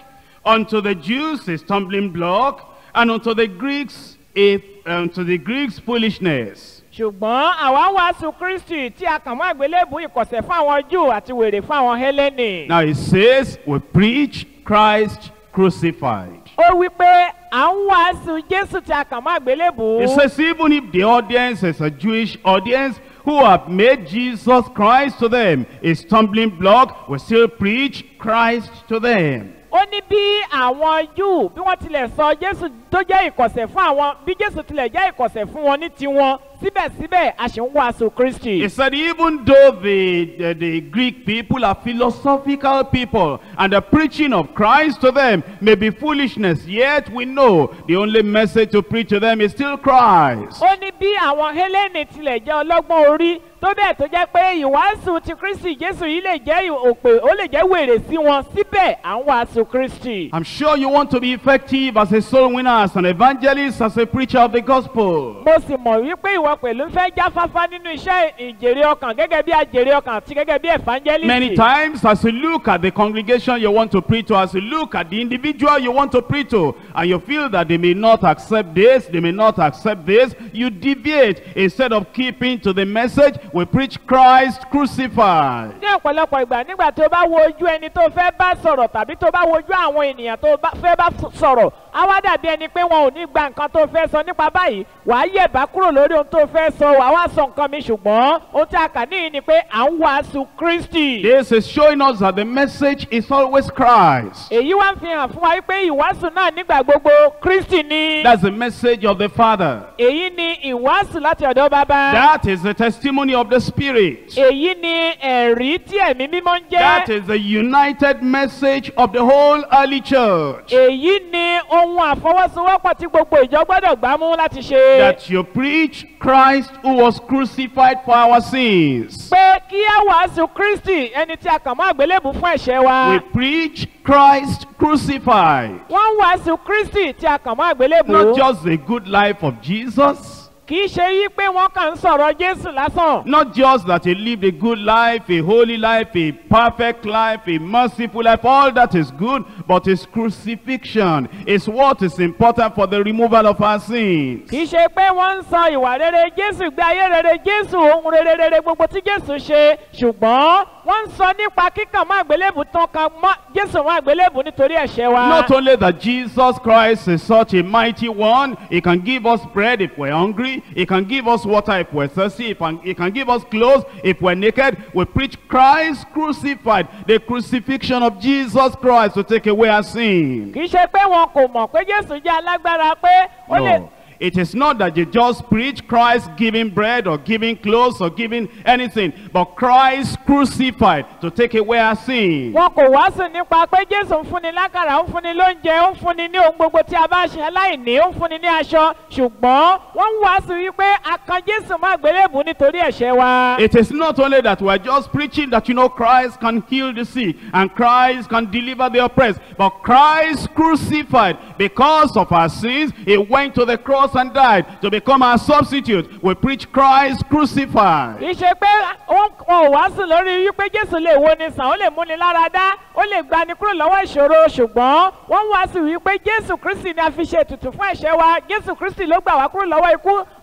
unto the Jews a stumbling block, and unto the Greeks a unto the Greeks foolishness. ṣùgbọ́n àwa wàásù kristi tí a kàn mọ́ àgbélébùú ìkọ̀sẹ̀ fún àwọn júù àti wèrè fún àwọn hélènì. Now it says we preach Christ crucified. Ó wí pé à ń wàásù jésù tí a kàn mọ́ àgbélébùú. It says even if the audience is a Jewish audience who have made Jesus Christ to them a stumbling block, we still preach Christ to them. Ó ní bí àwọn júù bí wọ́n tilẹ̀ sọ jésù tó jẹ́ ìkọ̀sẹ̀ fún àwọn bí jésù tilẹ̀ jẹ́ ìkọ̀sẹ̀ fún wọn ní tiwọn síbẹ̀síbẹ̀ a sì ń wàásù kristi. He said, even though the, the, the Greek people are philosophical people and the preaching of Christ to them may be foolishness, yet we know the only message to preach to them is still Christ. ó ní bí àwọn hélènì tilẹ̀ jẹ́ ọlọ́gbọ́n orí tó bẹ́ẹ̀ tó jẹ́ pé ìwàásù ti kristi jésù yìí lè jẹ́ òpè ó lè jẹ́ wèrè sí wọn síbẹ̀ à ń wàásù kristi. I'm sure you want to be effective as a soul winner, as an evangelist, as a preacher of the gospel. mo sì mọ̀ wípé ìwọ pẹ̀lú fẹ́ jáfáfá nínú iṣẹ́ ìjèrè ọkàn gẹ́gẹ́ bí àjèrè ọkàn àti gẹ́gẹ́ bí evangelist. Many times, as you look at the congregation you want to preach to, as you look at the individual you want to preach to, and you feel that they may not accept this, they may not accept this, you deviate. Instead of keeping to the message, we preach Christ crucified. ní ọ̀pọ̀lọpọ̀ ìgbà nígbà tó bá wo ẹni tó fẹ́ bá sọ̀rọ̀ tàbí tó bá wo àwọn ènìyàn tó fẹ́ bá sọ̀rọ̀ á wá dàbí ẹni pé wọn ò ní gba nǹkan tó fẹ́ sọ nípa báyìí wàá yẹ̀bá kúrò lórí ohun tó fẹ́ sọ wàá wá sọ nǹkan mi ṣùgbọ́n ohun tí a kà níyì ni pé à ń wàásù kristi. This is showing us that the message is always Christ. èyí wá ń fi hàn fún wa pé ìwàásù náà nígbà gbogbo kristi ni. That's the message of the Father. èyí ni ìwàásù láti ọ̀dọ̀ bàbá. That is the testimony of the Spirit. èyí ni ẹ̀rí tí ẹ̀mí mímọ́ ń That jẹ́. is the united message of the whole early church. èyí ni ohun ohun àfọwọ́sowọ́pọ̀ tí gbogbo ìjọ gbọ́dọ̀ gbámú láti ṣe. That you preach Christ who was crucified for our sins. pé kí á wàásù kristi ẹni tí a kàn mọ́ àgbélébù fún ẹ̀ṣẹ̀ wa. We preach Christ crucified. wọ́n wàásù kristi tí a kàn mọ́ àgbélébù. Not just the good life of Jesus. Kì í ṣe yí pé wọ́n kàn ń sọ̀rọ̀ jésù lásán. Not just that he lived a good life, a holy life, a perfect life, a merciful life, all that is good, but his crucifixion is what is important for the removal of our sins. kì í ṣe pé wọ́n ń sọ ìwà rere jésù gbé ayé rere jésù ohun rere rere gbogbo tí jésù ṣe ṣùgbọ́n wọ́n ń sọ nípa kíkàn mọ́ àgbélébù tán kan mọ́ jésù mọ́ àgbélébù nítorí ẹ̀ṣẹ̀ wa. Not only that Jesus Christ is such a mighty one, he can give us bread if we're hungry, he can give us water if we're thirsty, if he can give us clothes if we're naked. We preach Christ crucified, the crucifixion of Jesus Christ to take away our sin. kì í ṣe pé wọn kò mọ̀ pé jésù jẹ́ alágbára pé ó lè. It is not that you just preach Christ giving bread or giving clothes or giving anything, but Christ crucified to take away our sin. wọn kò nípa pé jésù ń fúnni lákàrà ó ń fúnni lóúnjẹ ó ń fúnni ní ohun gbogbo tí a bá ṣe aláìní ó ń fúnni ní aṣọ ṣùgbọ́n wọ́n ń wípé a kan jésù mọ́ àgbélébù nítorí ẹ̀ṣẹ̀ wa. It is not only that we are just preaching that you know Christ can heal the sick and Christ can deliver the oppressed, but Christ crucified because of our sins, he went to the cross and died to become our substitute. We preach Christ crucified. kì í ṣe pé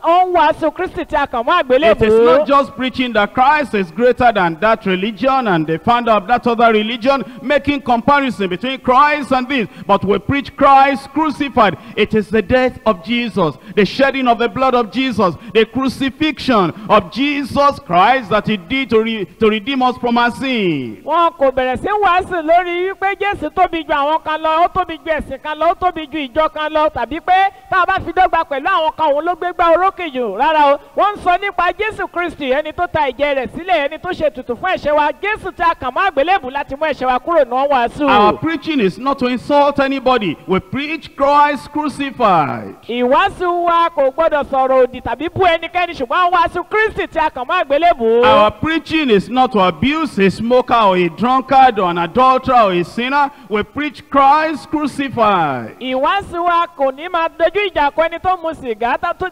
ó ń wáásù kristi tí a kàn mọ́ It is not àgbélébùú. just preaching that Christ is greater than that religion and the founder of that other religion, making comparison between Christ and this, but we preach Christ crucified. It is the death of Jesus, the shedding of the blood of Jesus, the crucifixion of Jesus Christ that he did to, re- to redeem us from our sin. wọn kò bẹ̀rẹ̀ sí wàásù lórí wípé jésù tóbi ju àwọn kan lọ ó tóbi ju ẹ̀sìn kan lọ ó tóbi ju ìjọ kan lọ tàbí pé tá a bá fi dọ́gba pẹ̀lú àwọn kan òun ló gbé gbá orókè jù rárá o wọ́n ń sọ nípa jésù kristi ẹni tó ta ìjẹ rẹ̀ sílẹ̀ ẹni tó ṣe tutù fún ẹ̀ṣẹ̀ wa jésù tí a kàn mọ́ àgbélébù láti mú ẹ̀ṣẹ̀ wa kúrò ní wọ́n wàásù. Our preaching is not to insult anybody. We preach Christ crucified. ìwàásù wa kò gbọ́dọ̀ sọ̀rọ̀ òdì tàbí bú ẹnikẹ́ni ṣùgbọ́n wàásù kristi tí a kàn mọ́ àgbélébù. Our preaching is not to abuse a smoker or a drunkard or an adulterer or a sinner. We preach Christ crucified. ìwàásù wa kò ní máa dojú ìjà kọ ẹni tó mu sìgá tá- tó-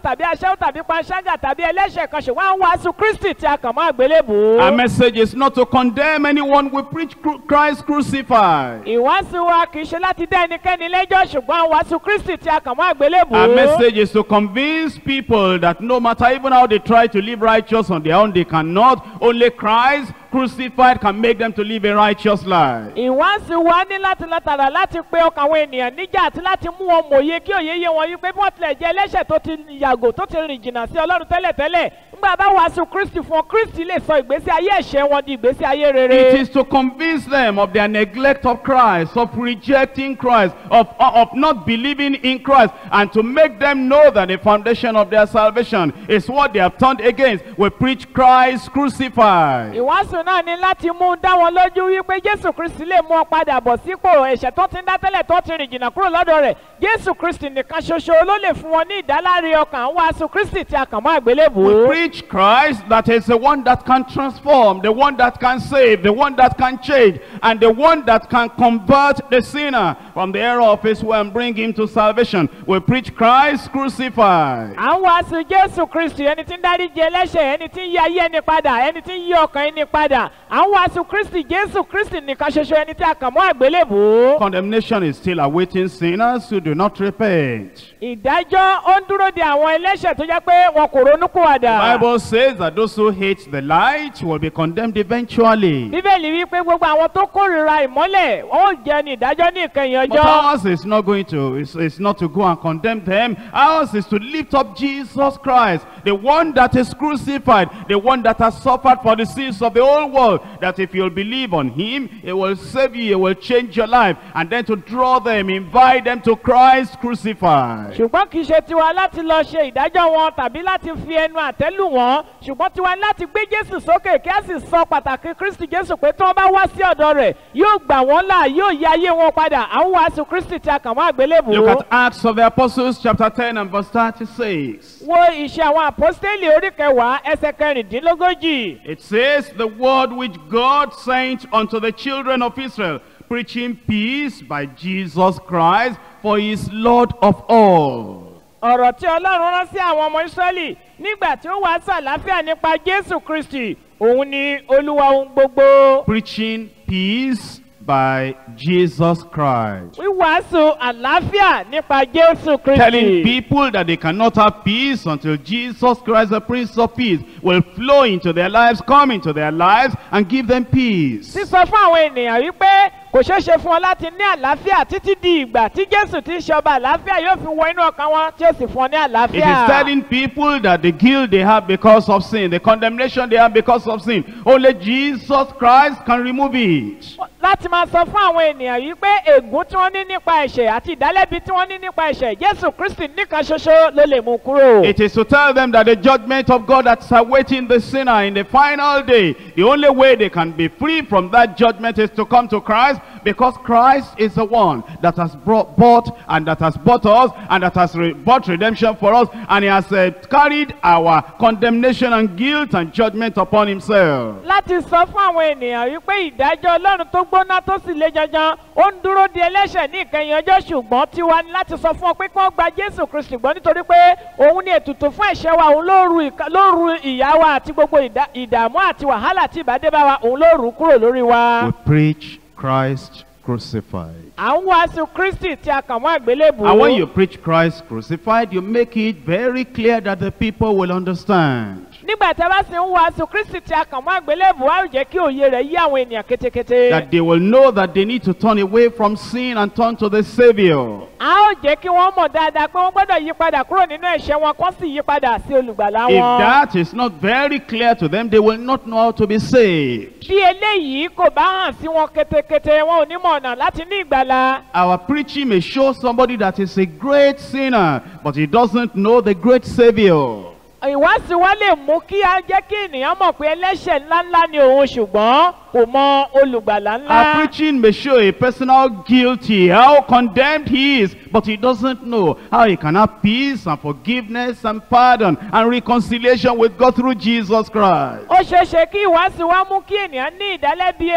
tàbí aṣẹ́wó tàbí panṣágà tàbí ẹlẹ́ṣẹ̀ kan ṣùgbọ́n àwọn wàásù kristi tí a kàn mọ́ àgbélébù. Our message is not to condemn anyone. We preach Christ crucified. ìwàásù wa kì í ṣe láti dá ẹnikẹ́ni lẹ́jọ́ ṣùgbọ́n wàásù kristi tí a kàn mọ́ àgbélébù. Our message is to convince people that no matter even how they try to live righteous on their own, they cannot. Only Christ crucified can make them to live a righteous life. ìwàásù wa ní láti látara láti pe ọkàn àwọn ènìyàn níjà àti láti mú wọn mòye kí òye yé wọn yí pé bí wọ́n tilẹ̀ jẹ́ ẹlẹ́ṣẹ̀ tó ti yàgò tó ti rìn jìnnà sí ọlọ́run tẹ́lẹ̀tẹ́lẹ̀ nígbà bá wàásù kristi fún ọ kristi lè sọ ìgbésí ayé ẹ̀ṣẹ̀ wọn di ìgbésí ayé rere. It is to convince them of their neglect of Christ, of rejecting Christ, of, of not believing in Christ, and to make them know that the foundation of their salvation is what they have turned against. We preach Christ crucified. Ìwàásù náà ní láti mú dá wọn lójú wípé jésù kristi lè mú ọ padà bọ̀ sípò ẹ̀ṣẹ̀ tó ti ń dá tẹ́lẹ̀ tó ti rìn jìnnà kúrò lọ́dọ̀ rẹ̀ jésù kristi nìkan ṣoṣo ló lè fún wọn ní ìdáláre ọkàn ń wàásù kristi tí a kàn mọ́ àgbélébù. We preach Christ that is the one that can transform, the one that can save, the one that can change, and the one that can convert the sinner from the error of his way and bring him to salvation. We preach Christ crucified. à ń wàásù jésù kristi ẹni tí ń dáríji ẹlẹ́ṣẹ̀ ẹni tí ń yí ayé ẹni padà ẹni tí ń yí ọkàn ẹni padà à ń wàásù kristi jésù kristi nìkan ṣoṣo ẹni tí a kàn mọ́ àgbélébù. Condemnation is still awaiting sinners who do not repent. ìdájọ́ ó ń dúró de àwọn ẹlẹ́ṣẹ̀ tó jẹ́ pé wọn kò ronúkúwàdà. Bible says that those who hate the light will be condemned eventually. bíbélì wí pé gbogbo àwọn tó kórìíra ìmọ́lẹ̀ ó jẹ́ ní ìdájọ́ ní ìkẹyìn But ọjọ́. ours is not going to, is, is not to go and condemn them. Ours is to lift up Jesus Christ, the one that is crucified, the one that has suffered for the sins of the whole whole world that if you'll believe on him, he will save you, he will change your life. And then to draw them, invite them to Christ crucified. ṣùgbọ́n kì í ṣe tiwa láti lọ ṣe ìdájọ́ wọn tàbí láti fi ẹnu àtẹ́lù wọn ṣùgbọ́n tiwa láti gbé jésù sókè kí a sì sọ pàtàkì kristi jésù pé tí wọ́n bá wá sí ọ̀dọ̀ rẹ̀ yóò gbà wọ́n là yóò yí ayé wọn padà àwọn wàásù kristi tí a kàn wọ́n àgbélébùú. Look at Acts of the Apostles chapter 10 and verse 36. wo ìṣe àwọn àpọ́stélì orí kẹwàá ẹsẹ̀ kẹrìndínlógójì. It says, The word which God sent unto the children of Israel, preaching peace by Jesus Christ, for he is Lord of all. ọ̀rọ̀ tí ọlọ́run rán sí àwọn ọmọ ìsírẹ́lì nígbà tí ó wá sàláfíà nípa jésù kristi òun ni olúwa ohun gbogbo. Preaching peace by Jesus Christ. wíwàásù àlàáfíà nípa jésù Telling kristi. people that they cannot have peace until Jesus Christ, the Prince of Peace, will flow into their lives, come into their lives, and give them peace. sísọ fún àwọn ènìyàn wípé kò ṣeé ṣe fún ọ láti ní àlàáfíà títí di ìgbà tí jésù ti ń ṣe ọba àlàáfíà yóò fi wọ inú ọkàn wọn tí ó sì fún ọ ní It is telling people that the guilt they have because of sin, the condemnation they have because of sin, only Jesus Christ can remove it. Láti máa sọ fún àwọn ènìyàn yìí pé ègún tí wọ́n ní nípa ẹ̀ṣẹ̀ àti ìdálẹ́bi tí wọ́n ní nípa ẹ̀ṣẹ̀ jésù kristi nìkan ṣoṣo ló lè mú kúrò. It is to tell them that the judgment of God that's awaiting the sinner in the final day, the only way they can be free from that judgment is to come to Christ because Christ is the one that has brought, bought and that has bought us and that has re- bought redemption for us and he has uh, carried our condemnation and guilt and judgment upon himself. láti sọ fún àwọn ènìyàn wípé ìdájọ́ ọlọ́run tó gbóná tó sì le janjan ó ń dúró di ẹlẹ́ṣẹ̀ ní ìkẹyìn ọjọ́ ṣùgbọ́n tiwa ni láti sọ fún ọ pé kí wọ́n gba jésù kristi gbọ́ nítorí pé òun ni ètùtù fún ẹ̀ṣẹ̀ wa òun ló ru ìka- ló ru ìyà wa àti gbogbo ìdààmú àti wàhálà tí ìbádé bá wa òun ló rù kúrò lórí wa. We preach Christ crucified. à ń wàásù kristi tí a kàn mọ́ àgbélébùú. And when you preach Christ crucified, you make it very clear that the people will understand. Nígbà tí a bá sì ń wàásù kristi tí a kàn mọ́ àgbélébùú á jẹ́ kí òye rẹ̀ yí àwọn ènìyàn kétékété. That they will know that they need to turn away from sin and turn to the Savior. a ó jẹ́ kí wọ́n mọ̀ dáadáa pé wọ́n gbọ́dọ̀ yí padà kúrò nínú ẹ̀ṣẹ̀ wọn kó sì yí padà sí olùgbàlà If wọn. that is not very clear to them, they will not know how to be saved. bí eléyìí kò bá hàn sí wọn kétékété wọn ò ní mọ̀ ọ̀nà láti ní ìgbàlà. Our preaching may show somebody that is a great sinner, but he doesn't know the great Savior. Ìwáṣí wa lè mú kí a jẹ́ kí ènìyàn mọ̀ pé ẹlẹ́ṣẹ̀ ńláńlá ni òun ṣùgbọ́n kò mọ olùgbàlà Our ńlá. preaching may show a personal guilty, how condemned he is, but he doesn't know how he can have peace and forgiveness and pardon and reconciliation with God through Jesus Christ. ó ṣeé ṣe kí ìwáṣí wa mú kí ènìyàn ní ìdálẹ́bi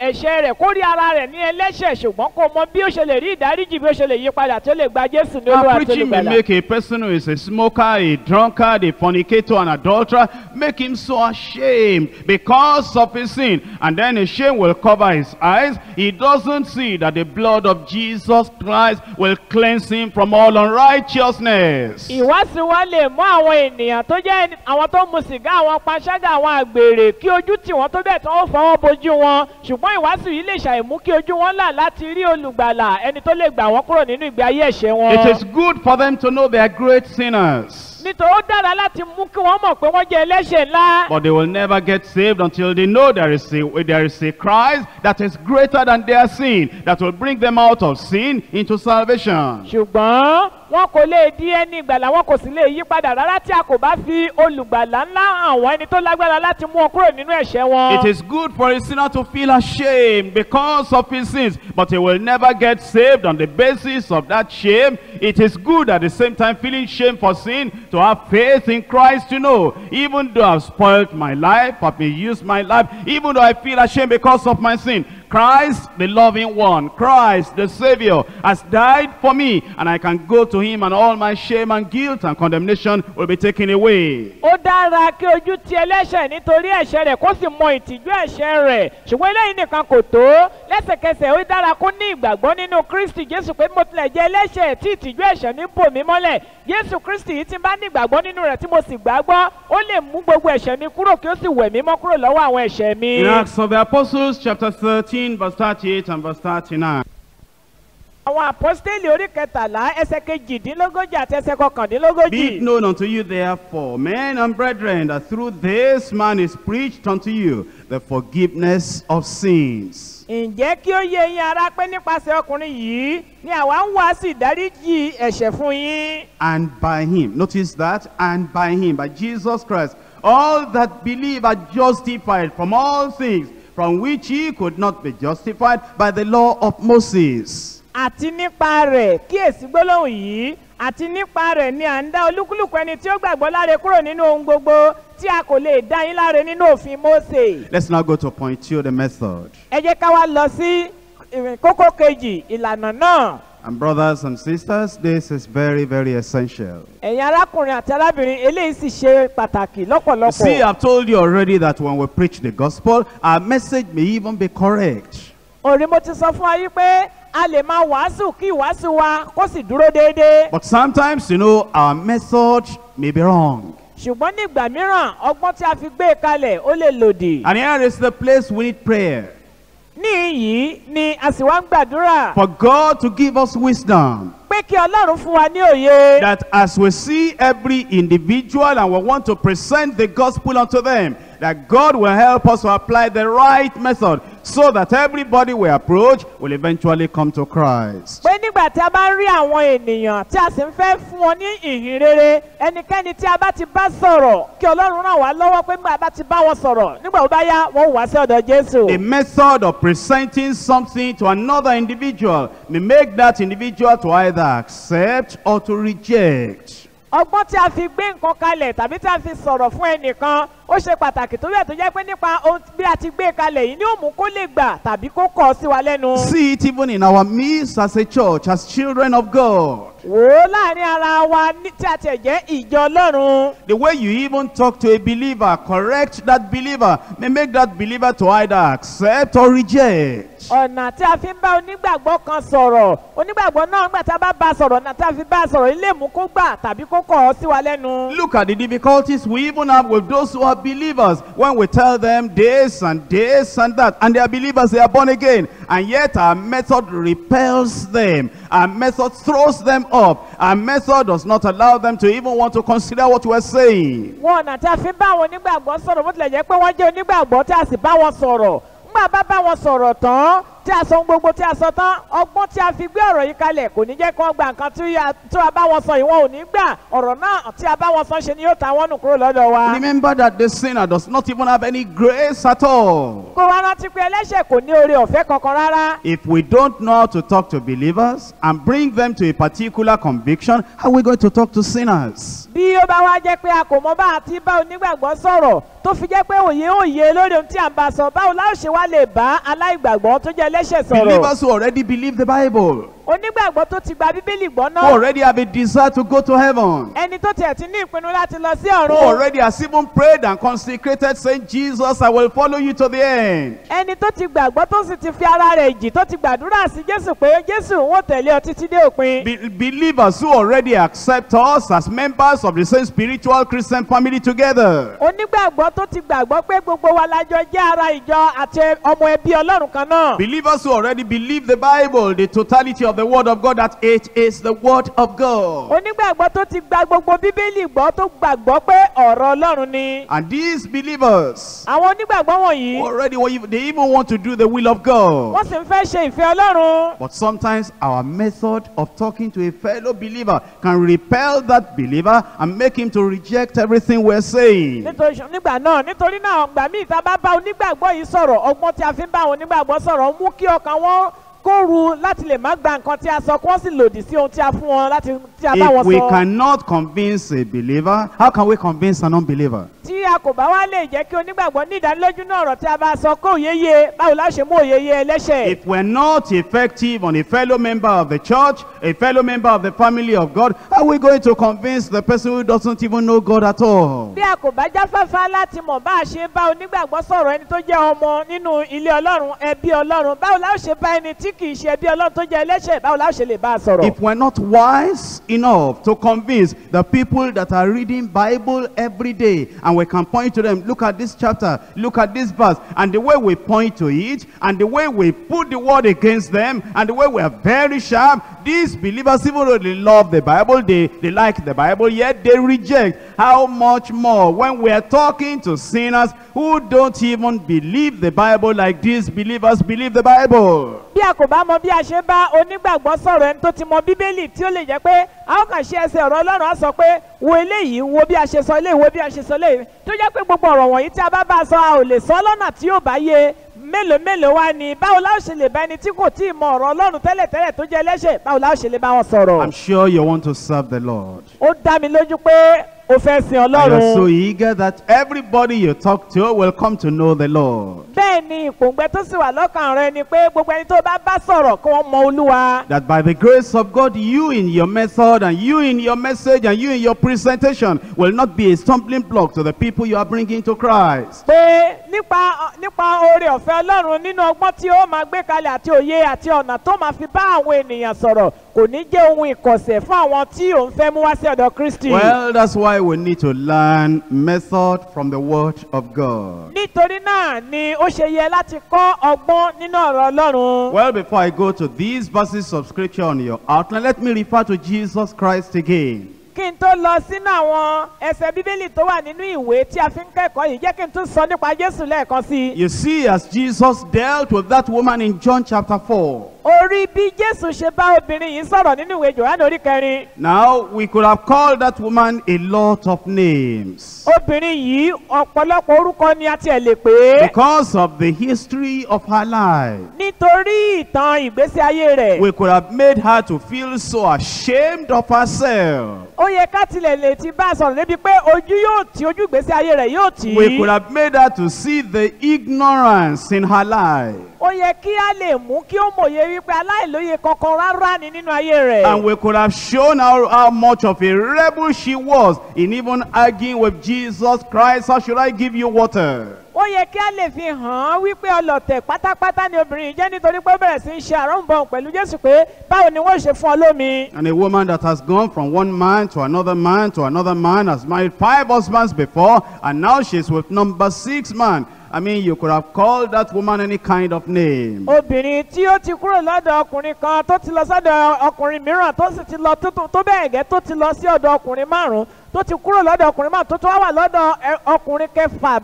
ẹ̀ṣẹ̀ rẹ̀ kó rí ara rẹ̀ ní ẹlẹ́ṣẹ̀ ṣùgbọ́n kò mọ bí ó ṣe lè rí ìdáríjì bí ó ṣe lè yí padà tó lè gba jésù ní olúwa Our tó preaching may make a person who is a smoker, a drunkard, a fornicator, an adulterer, make him so ashamed because of his sin. And then his shame will cover his eyes. He doesn't see that the blood of Jesus Christ will cleanse him from all unrighteousness. ìwáṣí wa lè mú àwọn ènìyàn tó jẹ́ ẹni- àwọn tó mu sìgá àwọn panṣágà àwọn àgbèrè kí ojú tì wọ́n tó bẹ̀ tí wọ́n fọwọ́ bojú wọn ṣùgbọ́n ìwáṣí yìí lè ṣàìmú kí ojú wọn là láti rí olùgbàlà ẹni tó lè gbà wọ́n kúrò nínú ìgbé ayé ẹ̀ṣẹ̀ wọn. It is good for them to know they are great sinners. Nítorí ó dára láti mú kí wọ́n mọ̀ pé wọ́n jẹ́ ẹlẹ́ṣẹ̀ ńlá. But they will never get saved until they know there is a there is a Christ that is greater than their sin, that will bring them out of sin into salvation. ṣùgbọ́n wọn kò lè di ẹni ìgbàlà wọn kò sì lè yí padà rárá tí a kò bá fi olùgbàlà ńlá ẹni tó lágbára láti mú wọn kúrò nínú ẹ̀ṣẹ̀ wọn. It is good for a sinner to feel ashamed because of his sins, but he will never get saved on the basis of that shame. It is good at the same time feeling shame for sin to have faith in Christ to know, even though I've spoiled my life, I've misused my life, even though I feel ashamed because of my sin, Christ, the loving one, Christ, the Savior, has died for me, and I can go to him and all my shame and guilt and condemnation will be taken away. ó dára kí ojú ti ẹlẹ́ṣẹ̀ nítorí ẹ̀ṣẹ̀ rẹ̀ kó sì mọ ìtìjú ẹ̀ṣẹ̀ rẹ̀ ṣùgbọ́n eléyìí nìkan kò tó lẹ́sẹ̀kẹsẹ̀ ó dára kó ní ìgbàgbọ́ nínú kristi jésù pé mo tilẹ̀ jẹ́ ẹlẹ́ṣẹ̀ tí ìtìjú ẹ̀ṣẹ̀ ní bò mí mọ́lẹ̀ jésù kristi yìí ti bá ní ìgbàgbọ́ nínú rẹ̀ tí mo sì gbàgbọ́ ó lè mú gbogbo ẹ̀ṣẹ̀ mi kúrò kí ó sì wẹ̀ mí mọ́ kúrò lọ́wọ́ àwọn ẹ̀ṣẹ̀ mi. In Acts of the Apostles, chapter 13, verse 38 and verse 39. àwọn àpọ́stélì orí kẹtàlá ẹsẹ̀ kejìdínlógójì àti ẹsẹ̀ Be kọkàndínlógójì. it known unto you, therefore, men and brethren, that through this man is preached unto you the forgiveness of sins. ǹjẹ́ kí ó yé yín ará pé nípasẹ̀ ọkùnrin yìí ni àwa ń wá sí ìdáríjì ẹ̀ṣẹ̀ fún yín. And by him, notice that, and by him, by Jesus Christ, all that believe are justified from all things from which he could not be justified by the law of Moses. àti nípa rẹ̀ kíyèsí gbólóhùn yìí àti nípa rẹ̀ ni à ń dá olúkúlùkù ẹni tí ó gbàgbọ́ láre kúrò nínú ohun gbogbo tí a kò lè dá yín láre nínú òfin Mósè. Let's now go to point two, the method. ẹ jẹ́ ká wá lọ sí kókó kejì ìlànà náà. And brothers and sisters, this is very, very essential. ẹ̀yin arákùnrin àti arábìnrin eléyìí sì ṣe pàtàkì See, lọ́pọ̀lọpọ̀. I've told you already that when we preach the gospel, our message may even be correct. òrí mo ti sọ fún wa yí pé a lè máa wàásù kí ìwàásù wa kó sì dúró déédéé. But sometimes, you know, our method may be wrong. ṣùgbọ́n ní ìgbà mìíràn ọgbọ́n tí a fi gbé e kalẹ̀ ó lè lòdì. And here is the place we need prayer. Ní yìí ni a sì wá ń gbàdúrà For God to give us wisdom. pé kí ọlọ́run fún wa ní òye. That as we see every individual and we want to present the gospel unto them, that God will help us to apply the right method so that everybody we approach will eventually come to Christ. pé nígbà tí a bá ń rí àwọn ènìyàn tí a sì ń fẹ́ fún wọn ní ìhìn rere ẹnikẹ́ni tí a bá ti bá sọ̀rọ̀ kí ọlọ́run ràn wá lọ́wọ́ pé nígbà bá ti bá wọn sọ̀rọ̀ nígbà tó bá yá wọ́n wá sí ọ̀dọ̀ jésù. The method of presenting something to another individual may make that individual to either accept or to reject. Ọgbọ́n tí a fi gbé nǹkan kalẹ̀ tàbí tí a fi sọ̀rọ̀ fún ẹnìkan ó ṣe pàtàkì tó bẹ́ẹ̀ tó jẹ́ pé nípa bí a ti gbé kalẹ̀ yìí ni ó mú kó lè gbà tàbí kó kọ̀ sí wa lẹ́nu. See it even in our midst as a church, as children of God. Wò láàárín ara wa tí a tiẹ̀ jẹ́ ìjọ ọlọ́run. The way you even talk to a believer, correct that believer, may make that believer to either accept or reject. ọ̀nà tí a fi ń bá onígbàgbọ́ kan sọ̀rọ̀ onígbàgbọ́ náà nígbà tá a bá bá a sọ̀rọ̀ ọ̀nà tí a fi bá a sọ̀rọ̀ ilé mú kó gbà tàbí kó kọ̀ ọ́ sí wa lẹ́nu. Look at the difficulties we even have with those who are believers when we tell them this and this and that, and they are believers, they are born again, and yet our method repels them. Our method throws them up. Our method does not allow them to even want to consider what we're saying. Tí a sọ ohun gbogbo tí a sọ tán ọgbọ́n tí a fi gbé ọ̀rọ̀ yìí kalẹ̀ kò ní jẹ́ kí wọ́n gba nǹkan tí a- bá wọn sọ yìí wọn ò ní gbà ọ̀rọ̀ náà tí a bá wọn sọ ṣe ni yóò ta wọ́n nù kúrò lọ́dọ̀ wa. Remember that the sinner does not even have any grace at all. kó wa rántí pé ẹlẹ́ṣẹ̀ kò ní oore ọ̀fẹ́ kankan rárá. If we don't know how to talk to believers and bring them to a particular conviction, how are we going to talk to sinners? bí ó bá wá jẹ́ pé a kò mọ bá a ti bá onígbàgbọ́ sọ̀rọ̀ tó fi jẹ́ pé òye òye lórí ohun tí à ń bá sọ báwo la ó ṣe wá lè bá aláìgbàgbọ́ tó jẹ́ ẹlẹ́ṣẹ̀ sọ̀rọ̀. Believers who already believe the Bible, onígbàgbọ́ tó ti gba bíbélì gbọ́ who náà already have a desire to go to heaven, ẹni tó tiẹ̀ ti ní ìpinnu láti lọ sí who ọ̀run. already has even prayed and consecrated, saying, Jesus, I will follow you to the end. ẹni tó ti gbàgbọ́ tó sì ti fi ara rẹ̀ jì tó ti gbàdúrà sí jésù pé jésù ń tẹ̀lé ọ títí dé òpin. Be- believers who already accept us as members of the same spiritual Christian family together. onígbàgbọ́ tó ti gbàgbọ́ pé gbogbo wa la jọ jẹ́ ara ìjọ àti ọmọ ẹbí ọlọ́run kan náà. Believers who already believe the Bible, the totality of the Word of God, that it is the Word of God. onígbàgbọ́ tó ti gba gbogbo bíbélì gbọ́ tó gbàgbọ́ pé ọ̀rọ̀ ọlọ́run ni And these believers àwọn onígbàgbọ́ wọ̀nyí already, they even want to do the will of God. wọ́n sì ń fẹ́ ṣe ìfẹ́ ọlọ́run But sometimes our method of talking to a fellow believer can repel that believer and make him to reject everything we're saying. nítorí nígbà náà nítorí náà gbà mí ìta bá bá onígbàgbọ́ yìí sọ̀rọ̀ ọgbọ́n tí a fi ń bá àwọn onígbàgbọ́ sọ̀rọ̀ mú kí ọkàn wọn kó ru láti lè má gba nǹkan tí a sọ kí wọ́n sì lòdì sí ohun tí a fún wọn láti tí a bá wọn If we sọ. cannot convince a believer, how can we convince an unbeliever? tí a kò bá wá lè jẹ́ kí onígbàgbọ́ ní ìdánilójú náà ọ̀rọ̀ tí a bá sọ kó òye yé báwo la ṣe mú òye yé ẹlẹ́ṣẹ̀. If we're not effective on a fellow member of the church, a fellow member of the family of God, how are we going to convince the person who doesn't even know God at all? bí a kò bá jáfáfá láti mọ̀ bá a ṣe bá onígbàgbọ́ sọ̀rọ̀ ẹni tó jẹ́ ọmọ nínú ilé ọlọ́run ẹbí ọlọ́run báwo la ṣe bá ẹni tí kì í ṣe ẹbí ọlọ́run tó jẹ́ ẹlẹ́ṣẹ̀ báwo la ṣe lè bá a sọ̀rọ̀. If we're not wise enough to convince the people that are reading Bible every day and we can point to them, look at this chapter, look at this verse, and the way we point to it, and the way we put the word against them, and the way we are very sharp, these believers, even though they love the Bible, they, they like the Bible, yet they reject. How much more when we are talking to sinners who don't even believe the Bible like these believers believe the Bible? bí a kò bá mọ bí a ṣe bá onígbàgbọ́ sọ̀rọ̀ ẹni tó ti mọ bíbélì tí ó lè jẹ́ pé a ó kàn ṣe ẹsẹ̀ ọ̀rọ̀ ọlọ́run á sọ pé wo eléyìí wo bí a ṣe sọ eléyìí wo bí a ṣe sọ eléyìí tó jẹ́ pé gbogbo ọ̀rọ̀ wọ̀nyí tí a bá bá a sọ a ò lè sọ lọ́nà tí yóò bá yé mélòó mélòó wá ni báwo la ó ṣe lè bá ẹni tí kò tí ì mọ ọ̀rọ̀ ọlọ́run tẹ́lẹ̀tẹ́lẹ̀ tó jẹ́ ẹlẹ́ṣẹ̀ báwo la ó ṣe lè bá wọn sọ̀rọ̀. I'm sure you want to serve the Lord. ó dá mi lójú pé o fẹ́ sin you're so ọlọ́run. eager that everybody you talk to will come to know the Lord. bẹ́ẹ̀ ni ìpòǹgbẹ tó sì wà lọ́kàn rẹ ni pé gbogbo ẹni tó bá bá sọ̀rọ̀ kí wọ́n mọ olúwa. That by the grace of God, you in your method and you in your message and you in your presentation will not be a stumbling block to the people you are bringing to Christ. pé nípa nípa oore ọ̀fẹ́ ọlọ́run nínú ọgbọ́n tí ó máa gbé kalẹ̀ àti òye àti ọ̀nà tó máa fi bá àwọn ènìyàn sọ̀rọ̀ kò ní jẹ́ ohun ìkọ̀sẹ̀ fún àwọn tí òun fẹ́ mú wá sí ọ̀dọ̀ kristi. Well, that's why we need to learn method from the Word of God. nítorí náà ni ó ṣe yẹ láti kọ́ ọgbọ́n nínú ọ̀rọ̀ ọlọ́run. Well, before I go to these verses of scripture on your outline, let me refer to Jesus Christ again. Kí n tó lọ sínú àwọn ẹsẹ̀ bíbélì tó wà nínú ìwé tí a fi ń kẹ́kọ̀ọ́ yìí jẹ́ kí n tún sọ nípa jésù lẹ́ẹ̀kan sí i. You see, as Jesus dealt with that woman in John chapter 4, orí bí jésù ṣe bá obìnrin yìí sọ̀rọ̀ nínú ìwé jòhánù orí kẹrin. now we could have called that woman a lot of names. obìnrin yìí ọ̀pọ̀lọpọ̀ orúkọ ni a tiẹ̀ lè pè é. Because of the history of her life, nítorí ìtàn ìgbésí ayé rẹ̀. we could have made her to feel so ashamed of herself. ó yẹ ká tilẹ̀ lè ti bá a sọ̀rọ̀ débi pé ojú yóò tí ojú ìgbésí ayé rẹ̀ yóò tì We could have made her to see the ignorance in her life. ó yẹ kí a lè mú kí ó mòye wípé aláìlóye kankan rárá ni nínú ayé rẹ̀. And we could have shown her how much of a rebel she was in even arguing with Jesus Christ. How should I give you water? Ó yẹ kí a lè fi hàn án wípé ọlọ̀tẹ̀ pátápátá ni obìnrin jẹ́ nítorí pé ó bẹ̀rẹ̀ sí í ṣe àrọ́ǹbọ̀n pẹ̀lú jésù pé báwo ni wọ́n ṣe fún ọ lómi. And a woman that has gone from one man to another man to another man has married five husbands before, and now she's with number six man. I mean, you could have called that woman any kind of name. obìnrin tí ó ti kúrò lọ́dọ̀ ọkùnrin kan tó ti lọ sọ́dọ̀ ọkùnrin mìíràn tó sì ti lọ tó bẹ́ẹ̀ gẹ́ tó ti lọ sí ọ̀dọ̀ ọkùnrin márùn-ún tó ti kúrò lọ́dọ̀ ọkùnrin márùn-ún tó wá lọ́dọ̀ ọkùnrin kẹfà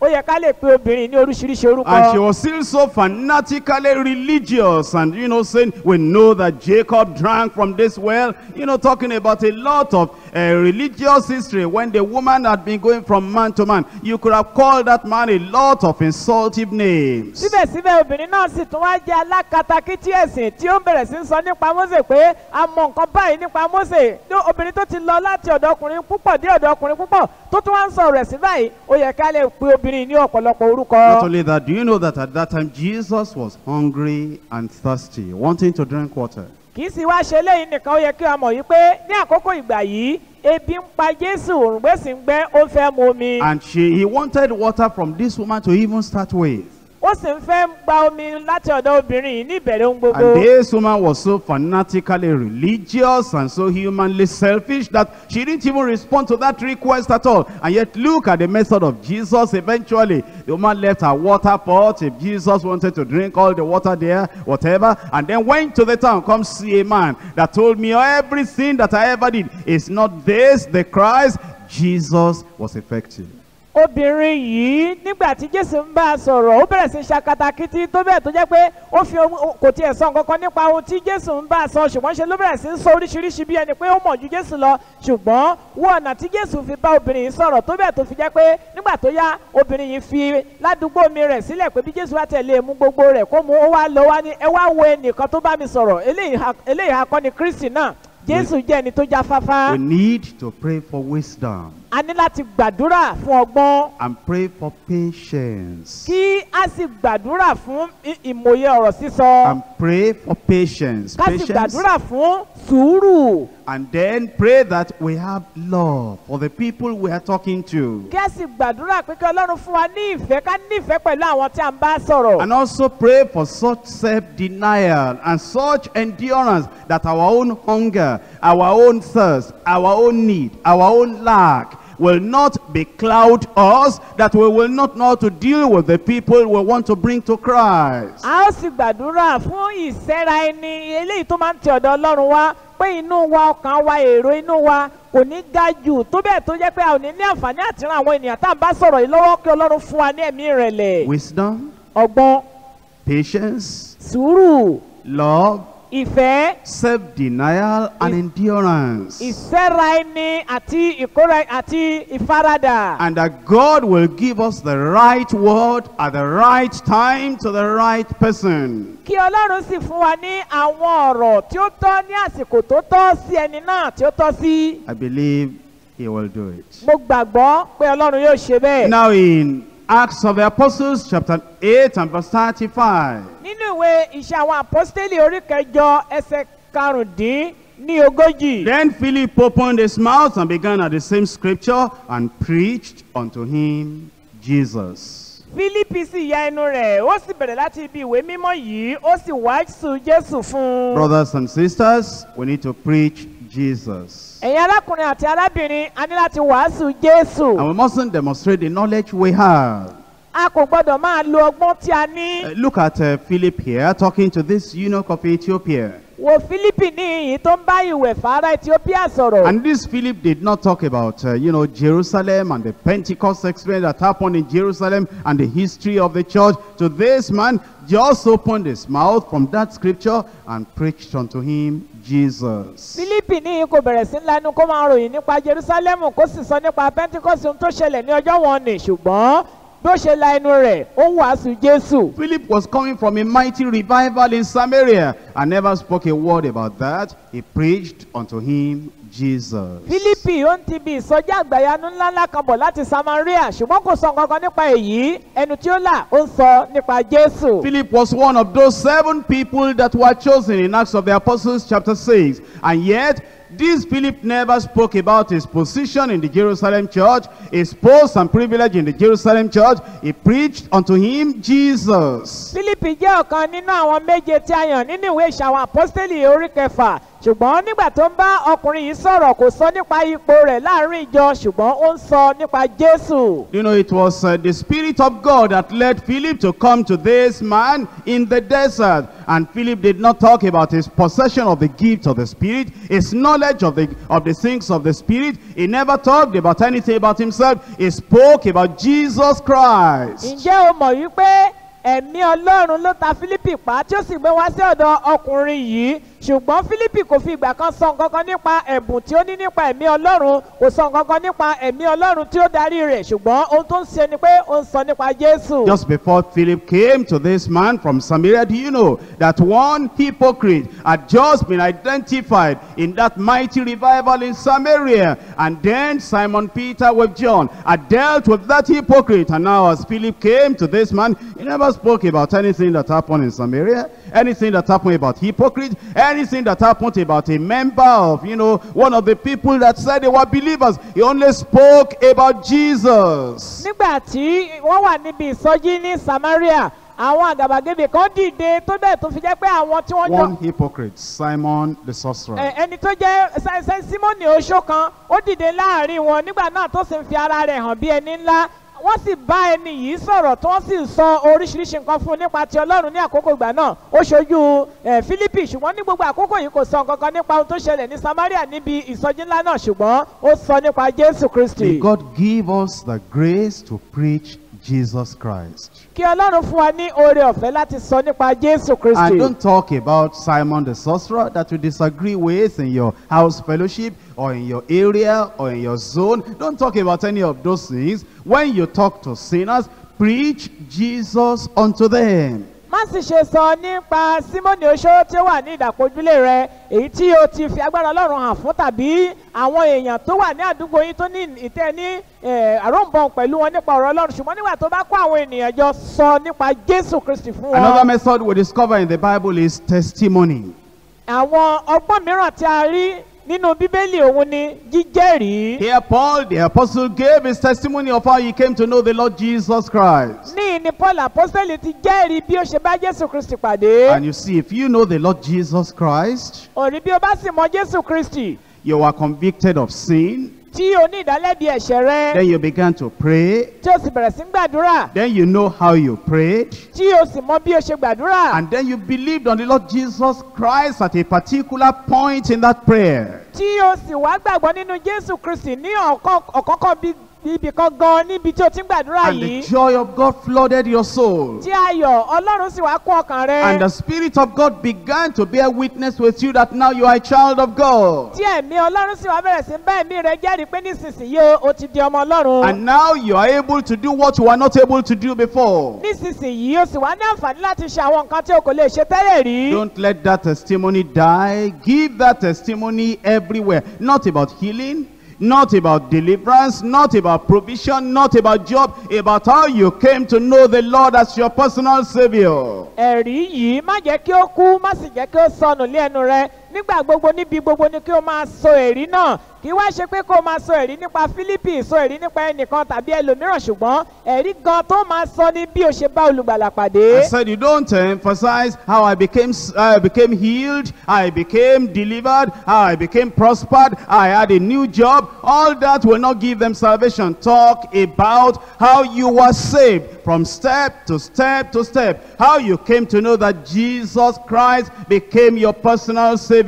ó yẹ ká lè pe ní oríṣiríṣi orúkọ. And she was still so fanatically religious, and you know, saying, We know that Jacob drank from this well, you know, talking about a lot of uh, religious history when the woman had been going from man to man. You could have called that man a lot of insultive names. síbẹ̀síbẹ̀ obìnrin náà sì tún wá jẹ́ alákatakítí ẹ̀sìn tí ó ń bẹ̀rẹ̀ sí sọ nípa Mósè pé a mọ nǹkan báyìí nípa Mósè obìnrin tó ti lọ láti ọ̀dọ̀ ọkùnrin púpọ̀ dé ọ̀dọ̀ ọkùnrin púpọ̀ tó tún wá ń sọ rẹ̀ sí báyìí ó yẹ ká lè pe obìnrin ní ọ̀pọ̀lọpọ̀ orúkọ. Not only that, do you know that at that time Jesus was hungry and thirsty, wanting to drink water? Kì í sì wá ṣe eléyìí nìkan ó yẹ kí a mọ̀ yìí pé ní àkókò ìgbà yìí ebi ń pa Jésù òrùngbẹ́ sì ń gbẹ́ ó fẹ́ mu omi And she, he wanted water from this woman to even start with. Ó sì ń fẹ́ gba omi láti ọ̀dọ̀ obìnrin yìí ní ìbẹ̀rẹ̀ ohun gbogbo. And this woman was so fanatically religious and so humanly selfish that she didn't even respond to that request at all. And yet look at the method of Jesus. Eventually, the woman left her water pot. If Jesus wanted to drink all the water there, whatever, and then went to the town, come see a man that told me everything that I ever did. Is not this the Christ? Jesus was effective. Obìnrin yìí nígbà tí jésù ń bá a sọ̀rọ̀ ó bẹ̀rẹ̀ sí ṣakatakítí tó bẹ́ẹ̀ tó jẹ́ pé ó fi kò tiẹ̀ sọ nǹkan kan nípa ohun tí jésù ń bá a sọ ṣùgbọ́n ṣe ló bẹ̀rẹ̀ sí sọ oríṣiríṣi bí ẹni pé ó mọ̀ ju jésù lọ. Ṣùgbọ́n wo ọ̀nà tí jésù fi bá obìnrin yìí sọ̀rọ̀ tó bẹ́ẹ̀ tó fi jẹ́ pé nígbà tó yá obìnrin yìí fi ládùúgbò mi rẹ̀ sílẹ̀ pé bí jésù tẹ̀lé ó wá náà jésù jẹ́ ẹni tó jáfáfá We need to pray for wisdom a ní láti gbàdúrà fún ọgbọ́n and pray for patience. kí a sì gbàdúrà fún ìmòye ọ̀rọ̀ sísọ and pray for patience. ká sì gbàdúrà fún sùúrù And then pray that we have love for the people we are talking to. kí a sì gbàdúrà pé kí ọlọ́run fún wa ní ìfẹ́ ká nífẹ̀ẹ́ pẹ̀lú àwọn tí a ń bá sọ̀rọ̀ And also pray for such self-denial and such endurance that our own hunger, our own thirst, our own need, our own lack will not becloud us, that we will not know how to deal with the people we want to bring to Christ. a ó sì gbàdúrà fún ìsẹ́ra ẹni eléyìí tó máa ń ti ọ̀dọ̀ ọlọ́run wá pé inú wa ọkàn wa èrò inú wa kò ní ga jù tó bẹ́ẹ̀ tó jẹ́ pé a ò ní ní àǹfààní àti ran àwọn ènìyàn tá à ń bá sọ̀rọ̀ yìí lọ́wọ́ kí ọlọ́run fún wa ní ẹ̀mí ìrẹ̀lẹ̀ Wisdom, ọgbọ́n patience, sùúrù love, ìfẹ́ self-denial, and endurance. ìsẹ́ra ẹni àti ìkóra àti ìfaradà. And that God will give us the right word at the right time to the right person. kí ọlọ́run sì fún wa ní àwọn ọ̀rọ̀ tí ó tọ́ ní àsìkò tó tọ́ sí ẹni náà tí ó tọ́ sí. I believe he will do it. mo gbàgbọ́ pé ọlọ́run yóò ṣe bẹ́ẹ̀. Now in Acts of the Apostles chapter 8 and verse 35. nínú ìwé iṣẹ́ àwọn àpọ́stélì orí kẹjọ ẹsẹ̀ karùndín ní ogójì. Then Philip opened his mouth and began at the same scripture and preached unto him Jesus. fílípì sì ya ẹnu rẹ̀ ó sì bẹ̀rẹ̀ láti ibi ìwé mímọ́ yìí ó sì wàásù jésù fún un. Brothers and sisters, we need to preach Jesus. ẹ̀yin arákùnrin àti arábìnrin a ní láti wàásù jésù. And we mustn't demonstrate the knowledge we have. a kò gbọ́dọ̀ máa lo ọgbọ́n tí a ní. Uh, Look at uh, Philip here talking to this eunuch of Ethiopia. Wo ní ìyìn tó ń bá ìwẹ̀fà ará ethiopia sọ̀rọ̀. And this Philip did not talk about, uh, you know, Jerusalem and the Pentecost experience that happened in Jerusalem and the history of the church. To this man, just opened his mouth from that scripture and preached unto him Jesus. fílípì ní kò bẹ̀rẹ̀ sí ńlá inú kó máa ròyìn nípa jerusalem kó sì sọ nípa pentikọ́sì ohun tó ṣẹlẹ̀ ní ọjọ́ wọn ni ṣùgbọ́n bí ó ṣe la ẹnu rẹ̀ ó ń wàásù jésù. Philip was coming from a mighty revival in Samaria and never spoke a word about that. He preached unto him Jesus. fílípì ó ń ti bi ìsọjí àgbàyanu ńláńlá kan bọ̀ láti samaria ṣùgbọ́n kò sọ nǹkan kan nípa èyí ẹnu tí ó là ó ń sọ nípa jésù. Philip was one of those seven people that were chosen in Acts of the Apostles chapter 6. And yet, this Philip never spoke about his position in the Jerusalem church, his post and privilege in the Jerusalem church. He preached unto him Jesus. fílípì jẹ́ ọ̀kan nínú àwọn méje tí a yàn nínú ìwé ìṣàwọn ṣùgbọ́n nígbà tó ń bá ọkùnrin yìí sọ̀rọ̀ kò sọ nípa ipò rẹ̀ láàárín ìjọ ṣùgbọ́n ó ń sọ nípa jésù. You know, it was uh, the Spirit of God that led Philip to come to this man in the desert. And Philip did not talk about his possession of the gift of the Spirit, his knowledge of the, of the things of the Spirit. He never talked about anything about himself. He spoke about Jesus Christ. ǹjẹ́ o mọ̀ wípé ẹ̀mí ọlọ́run ló ta fílípì pa tí ó sì gbé wá sí ọ̀dọ̀ ọkùnrin yìí ṣùgbọ́n kò fi ìgbà kan sọ nípa ẹ̀bùn tí ó ní nípa ẹ̀mí ọlọ́run kò sọ nípa ẹ̀mí ọlọ́run tí ó darí rẹ̀ ṣùgbọ́n ohun tó ń ṣe ni pé ó ń sọ nípa jésù. Just before Philip came to this man from Samaria, do you know that one hypocrite had just been identified in that mighty revival in Samaria? And then Simon Peter with John had dealt with that hypocrite. And now as Philip came to this man, he never spoke about anything that happened in Samaria, anything that happened about hypocrite, that happened about a member of, you know, one of the people that said they were believers. He only spoke about Jesus. nígbà tí wọ́n wà níbi ìsọjí ní samaria àwọn àgàbàgebè kan dìde tó bẹ́ẹ̀ tó fi jẹ́ pé àwọn tí wọ́n jọ One hypocrite, Simon the sorcerer. ẹ- ẹni tó jẹ́ símọ́nì oṣó kan ó dìde láàárín wọn nígbà náà tó sì ń fi ara rẹ̀ hàn bí ẹni ńlá wọ́n sì bá ẹni yìí sọ̀rọ̀ tí wọ́n sì sọ oríṣiríṣi nǹkan fún un nípa ti ọlọ́run ní àkókò ìgbà náà ó ṣojú ẹ̀ fílípì ṣùgbọ́n ní gbogbo àkókò yìí kò sọ nǹkan kan nípa ohun tó ṣẹlẹ̀ ní samaria níbi ìsọjí ńlá náà ṣùgbọ́n ó sọ nípa jésù kristi. May God give us the grace to preach Jesus Christ. kí ọlọ́run fún wa ní oore ọ̀fẹ́ láti sọ nípa jésù kristi. And don't talk about Simon the sorcerer that you disagree with in your house fellowship or in your area or in your zone. Don't talk about any of those things. When you talk to sinners, preach Jesus unto them. Má sì ṣe sọ nípa símónì oṣó tí ó wà ní ìdàpọ̀jùlé rẹ èyí tí o ti fi agbára ọlọ́run hàn fún tàbí àwọn èèyàn tó wà ní àdúgbò yín tó ní ìtẹ́ ní àròǹbọ̀n pẹ̀lú wọn nípa ọ̀rọ̀ ọlọ́run ṣùgbọ́n nígbà tó bá kó àwọn ènìyàn jọ sọ nípa jésù kristi fún Another wọn. method we discover in the Bible is testimony. àwọn ọgbọ́n mìíràn tí a rí nínú bíbélì òun ni jíjẹ́rìí. Here Paul, the apostle, gave his testimony of how he came to know the Lord Jesus Christ. ní ní paul apostoli ti jẹ́rìí bí ó ṣe bá jésù kristi pàdé. And you see, if you know the Lord Jesus Christ, òní bí o bá sì mọ jésù kristi you are convicted of sin, tí o ní ìdálẹ́bi ẹ̀ṣẹ̀ rẹ Then you began to pray. tí o sì bẹ̀rẹ̀ sí gbàdúrà Then you know how you prayed. tí o sì mọ bí o ṣe gbàdúrà And then you believed on the Lord Jesus Christ at a particular point in that prayer. tí o sì wá gbàgbọ́ nínú jésù kristi ní ọ̀kan- ọ̀kánkán bí- ibì kan gan níbi tí o ti ń gbàdúrà And the yìí joy of God flooded your soul. tí ayọ̀ ọlọ́run sì wá kún ọkàn And rẹ the Spirit of God began to bear witness with you that now you are a child of God. tí ẹ̀mí ọlọ́run sì wá bẹ̀rẹ̀ sí bá ẹ̀mí rẹ jẹ́rìí pé nísinsìnyí o ti di ọmọ ọlọ́run And now you are able to do what you were not able to do before. nísinsìnyí o sì wá ní àǹfààní láti ṣe àwọn nǹkan tí o kò lè ṣe tẹ́lẹ̀ rí Don't let that testimony die. Give that testimony everywhere. Not about healing, not about deliverance, not about provision, not about job, about how you came to know the Lord as your personal Savior. Nígbà gbogbo níbi gbogbo ni kí o máa sọ ẹ̀rí náà kí wá ṣe pé kó o sọ ẹ̀rí nípa Fílípì sọ ẹ̀rí nípa ẹnìkan tàbí ẹlòmíràn ṣùgbọ́n ẹ̀rí gan tó máa sọ ní bí o ṣe bá olùgbàlà. I said you don't emphasize how I became I became healed, I became delivered, I became prospered, I had a new job. All that will not give them salvation. Talk about how you were saved from step to step to step. How you came to know that Jesus Christ became your personal savior.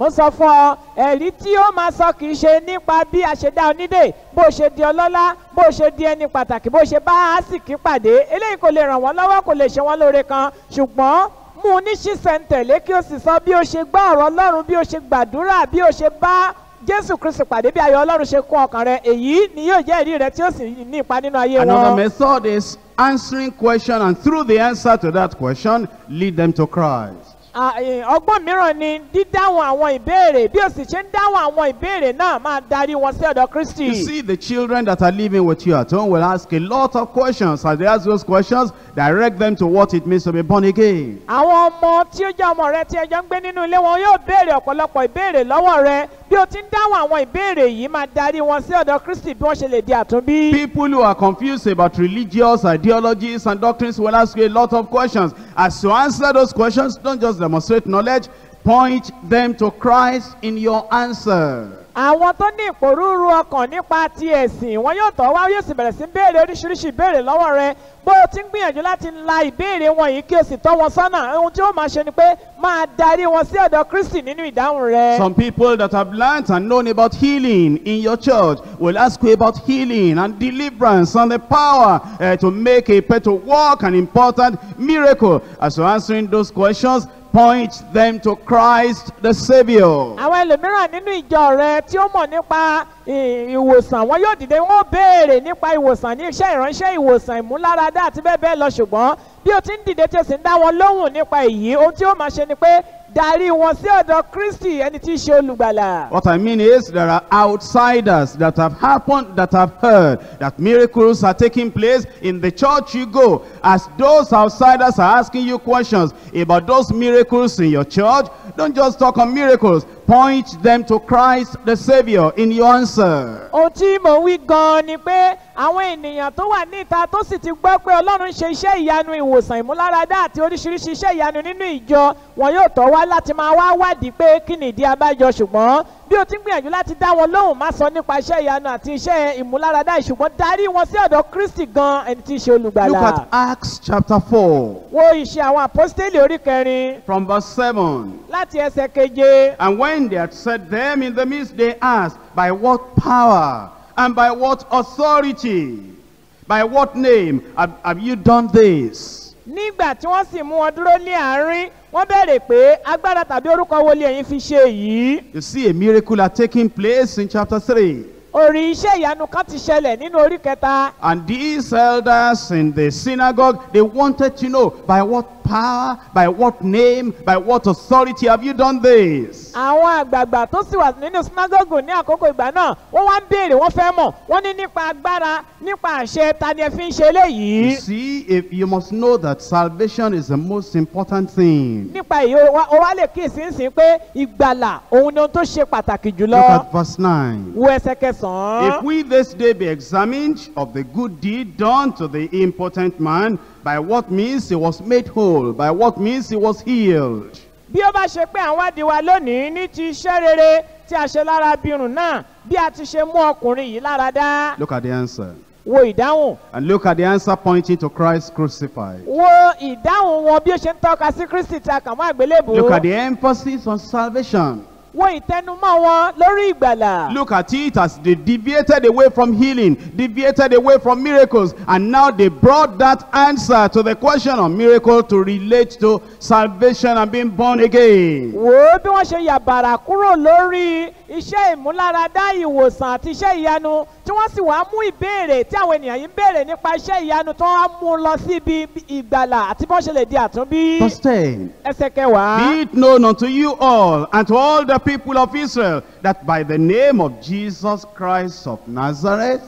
Mo sọ fún ọ ẹ̀rí tí ó máa sọ kì í ṣe nípa bí a ṣe dá onídè bó ṣe di ọlọ́lá bó ṣe di ẹni pàtàkì bó ṣe bá àsìkí pàdé eléyìí kò lè ràn wọ́n lọ́wọ́ kò lè ṣe wọ́n lóore kan ṣùgbọ́n mú un ní ṣísẹ̀ntẹ̀lé kí o sì sọ bí o ṣe gbọ́ ọ̀rọ̀ ọlọ́run bí o ṣe gbàdúrà bí o ṣe bá jésù kristu pàdé bí ayọ̀ ọlọ́run ṣe kún ọkàn rẹ èyí ni yóò jẹ́ ẹ̀rí rẹ tí ó sì ní ipa nínú ayé Another wọn. method is answering question and through the answer to that question, lead them to Christ. Ọgbọ́n mìíràn ni dídáhùn àwọn ìbéèrè bí o sì ṣe ń dáhùn àwọn ìbéèrè náà máa darí wọn sí ọ̀dọ̀ kristi. You see, the children that are living with you at home will ask a lot of questions. As they ask those questions, direct them to what it means to be born again. àwọn ọmọ tí ó jẹ́ ọmọ rẹ tí ẹjọ́ ń gbé nínú ilé wọn yóò béèrè ọ̀pọ̀lọpọ̀ ìbéèrè lọ́wọ́ rẹ bí o ti ń dáhùn àwọn ìbéèrè yìí máa darí wọn sí ọ̀dọ̀ kristi bí wọ́n ṣe lè di àtúnbí. People who are confused about religious ideologies and doctrines will ask you a lot of questions. As you answer those questions, don't just demonstrate knowledge, point them to Christ in your answer. àwọn tó ní ìpòrúurú ọkàn nípa ti ẹ̀sìn wọn yóò tọ́ wá yóò sì bẹ̀rẹ̀ sí béèrè oríṣiríṣi ìbéèrè lọ́wọ́ rẹ bó o ti ń gbìyànjú láti la ìbéèrè wọn yìí kí o sì tọ́ wọn sọ́nà ohun tí ó máa ṣe ni pé máa darí wọn sí ọ̀dọ̀ kristi nínú ìdáhùn rẹ. Some people that have learned and known about healing in your church will ask you about healing and deliverance and the power uh, to make a to work an important miracle. As you're answering those questions, point them to Christ the Savior. àwọn ẹlòmíràn nínú ìjọ rẹ tí ó mọ̀ nípa ìwòsàn wọn yóò dìde wọn béèrè nípa ìwòsàn ní iṣẹ́ ìránṣẹ́ ìwòsàn ìmúláradá àti bẹ́ẹ̀ bẹ́ẹ̀ lọ ṣùgbọ́n bí o ti ń dìde tí o sì ń dá wọn lóhùn nípa èyí ohun tí ó máa ṣe ni pé darí wọn sí ọ̀dọ̀ kristi ẹni tí í ṣe olùgbàlà. What I mean is there are outsiders that have happened, that have heard that miracles are taking place in the church you go. As those outsiders are asking you questions about those miracles in your church, don't just talk on miracles. Point them to Christ the Savior in your answer. ohun mò ń wí gan-an ni pé àwọn ènìyàn tó wà níta tó sì ti gbọ́ pé ọlọ́run ṣe iṣẹ́ ìyanu ìwòsàn ìmúláradá àti oríṣiríṣi iṣẹ́ ìyanu nínú ìjọ wọn yóò tọ́ wá láti máa wá wádìí pé kí ni ìdí abájọ ṣùgbọ́n bí o ti ń gbìyànjú láti dá wọn lóhùn má sọ nípa iṣẹ́ ìyanu àti iṣẹ́ ìmúláradá ṣùgbọ́n darí wọn sí ọ̀dọ̀ kristi gan ẹni tí í ṣe Look olùgbàlà at Acts chapter 4 wo ìṣe àwọn àpọ́stélì orí kẹrin from verse 7. láti ẹsẹ̀ keje And when they had set them in the midst, they asked, By what power and by what authority, by what name have, have you done this? nígbà tí wọ́n sì mú wọn dúró ní àárín wọ́n béèrè pé agbára tàbí orúkọ wo lè ẹ̀yin fi ṣe èyí. You see, a miracle had taken place in chapter 3. orí iṣẹ́ ìyanu kan ti ṣẹlẹ̀ nínú orí kẹta And these elders in the synagogue, they wanted to know, by what power, by what name, by what authority have you done this? àwọn àgbààgbà tó sì wà nínú sinagogu ní àkókò ìgbà náà wọ́n wá ń béèrè wọ́n fẹ́ mọ̀ wọ́n ní nípa agbára nípa àṣẹ ta ni ẹ fi ń ṣe You eléyìí see, if you must know that salvation is the most important thing. nípa èyí o wá- lè kíyèsí nsìn pé ìgbàlà òun ni ohun tó ṣe pàtàkì Look jùlọ at verse 9. wo ẹsẹ̀ If kẹsàn-án we this day be examined of the good deed done to the impotent man, by what means he was made whole, by what means he was healed. bí ó bá ṣe pé àwọn wádìí wa lónìí ní ti iṣẹ́ rere tí a ṣe lára abirùn náà bí a ti ṣe mú ọkùnrin yìí lára dá Look at the answer. wo ìdáhùn And look at the answer pointing to Christ crucified. wo ìdáhùn wọn bí ó ṣe ń tọ́ka sí kristi tí a kàn mọ́ àgbélébùú Look at the emphasis on salvation. Wo ìtẹnumọ́ wọn lórí ìgbàlà Look at it as they deviated away from healing, deviated away from miracles, and now they brought that answer to the question of miracle to relate to salvation and being born again. ó bí wọ́n ṣe yàbàrà kúrò lórí iṣẹ́ ìmúláradá ìwòsàn àti iṣẹ́ ìyanu tí wọ́n sì wá mú ìbéèrè tí àwọn ènìyàn yìí ń béèrè nípa iṣẹ́ ìyanu tí wọ́n mú lọ sí ibi ìgbàlà àti bí wọ́n ṣe lè di àtúnbí. Verse 10. ẹsẹ̀ kẹwàá. Be it known unto you all and to all the people of Israel that by the name of Jesus Christ of Nazareth,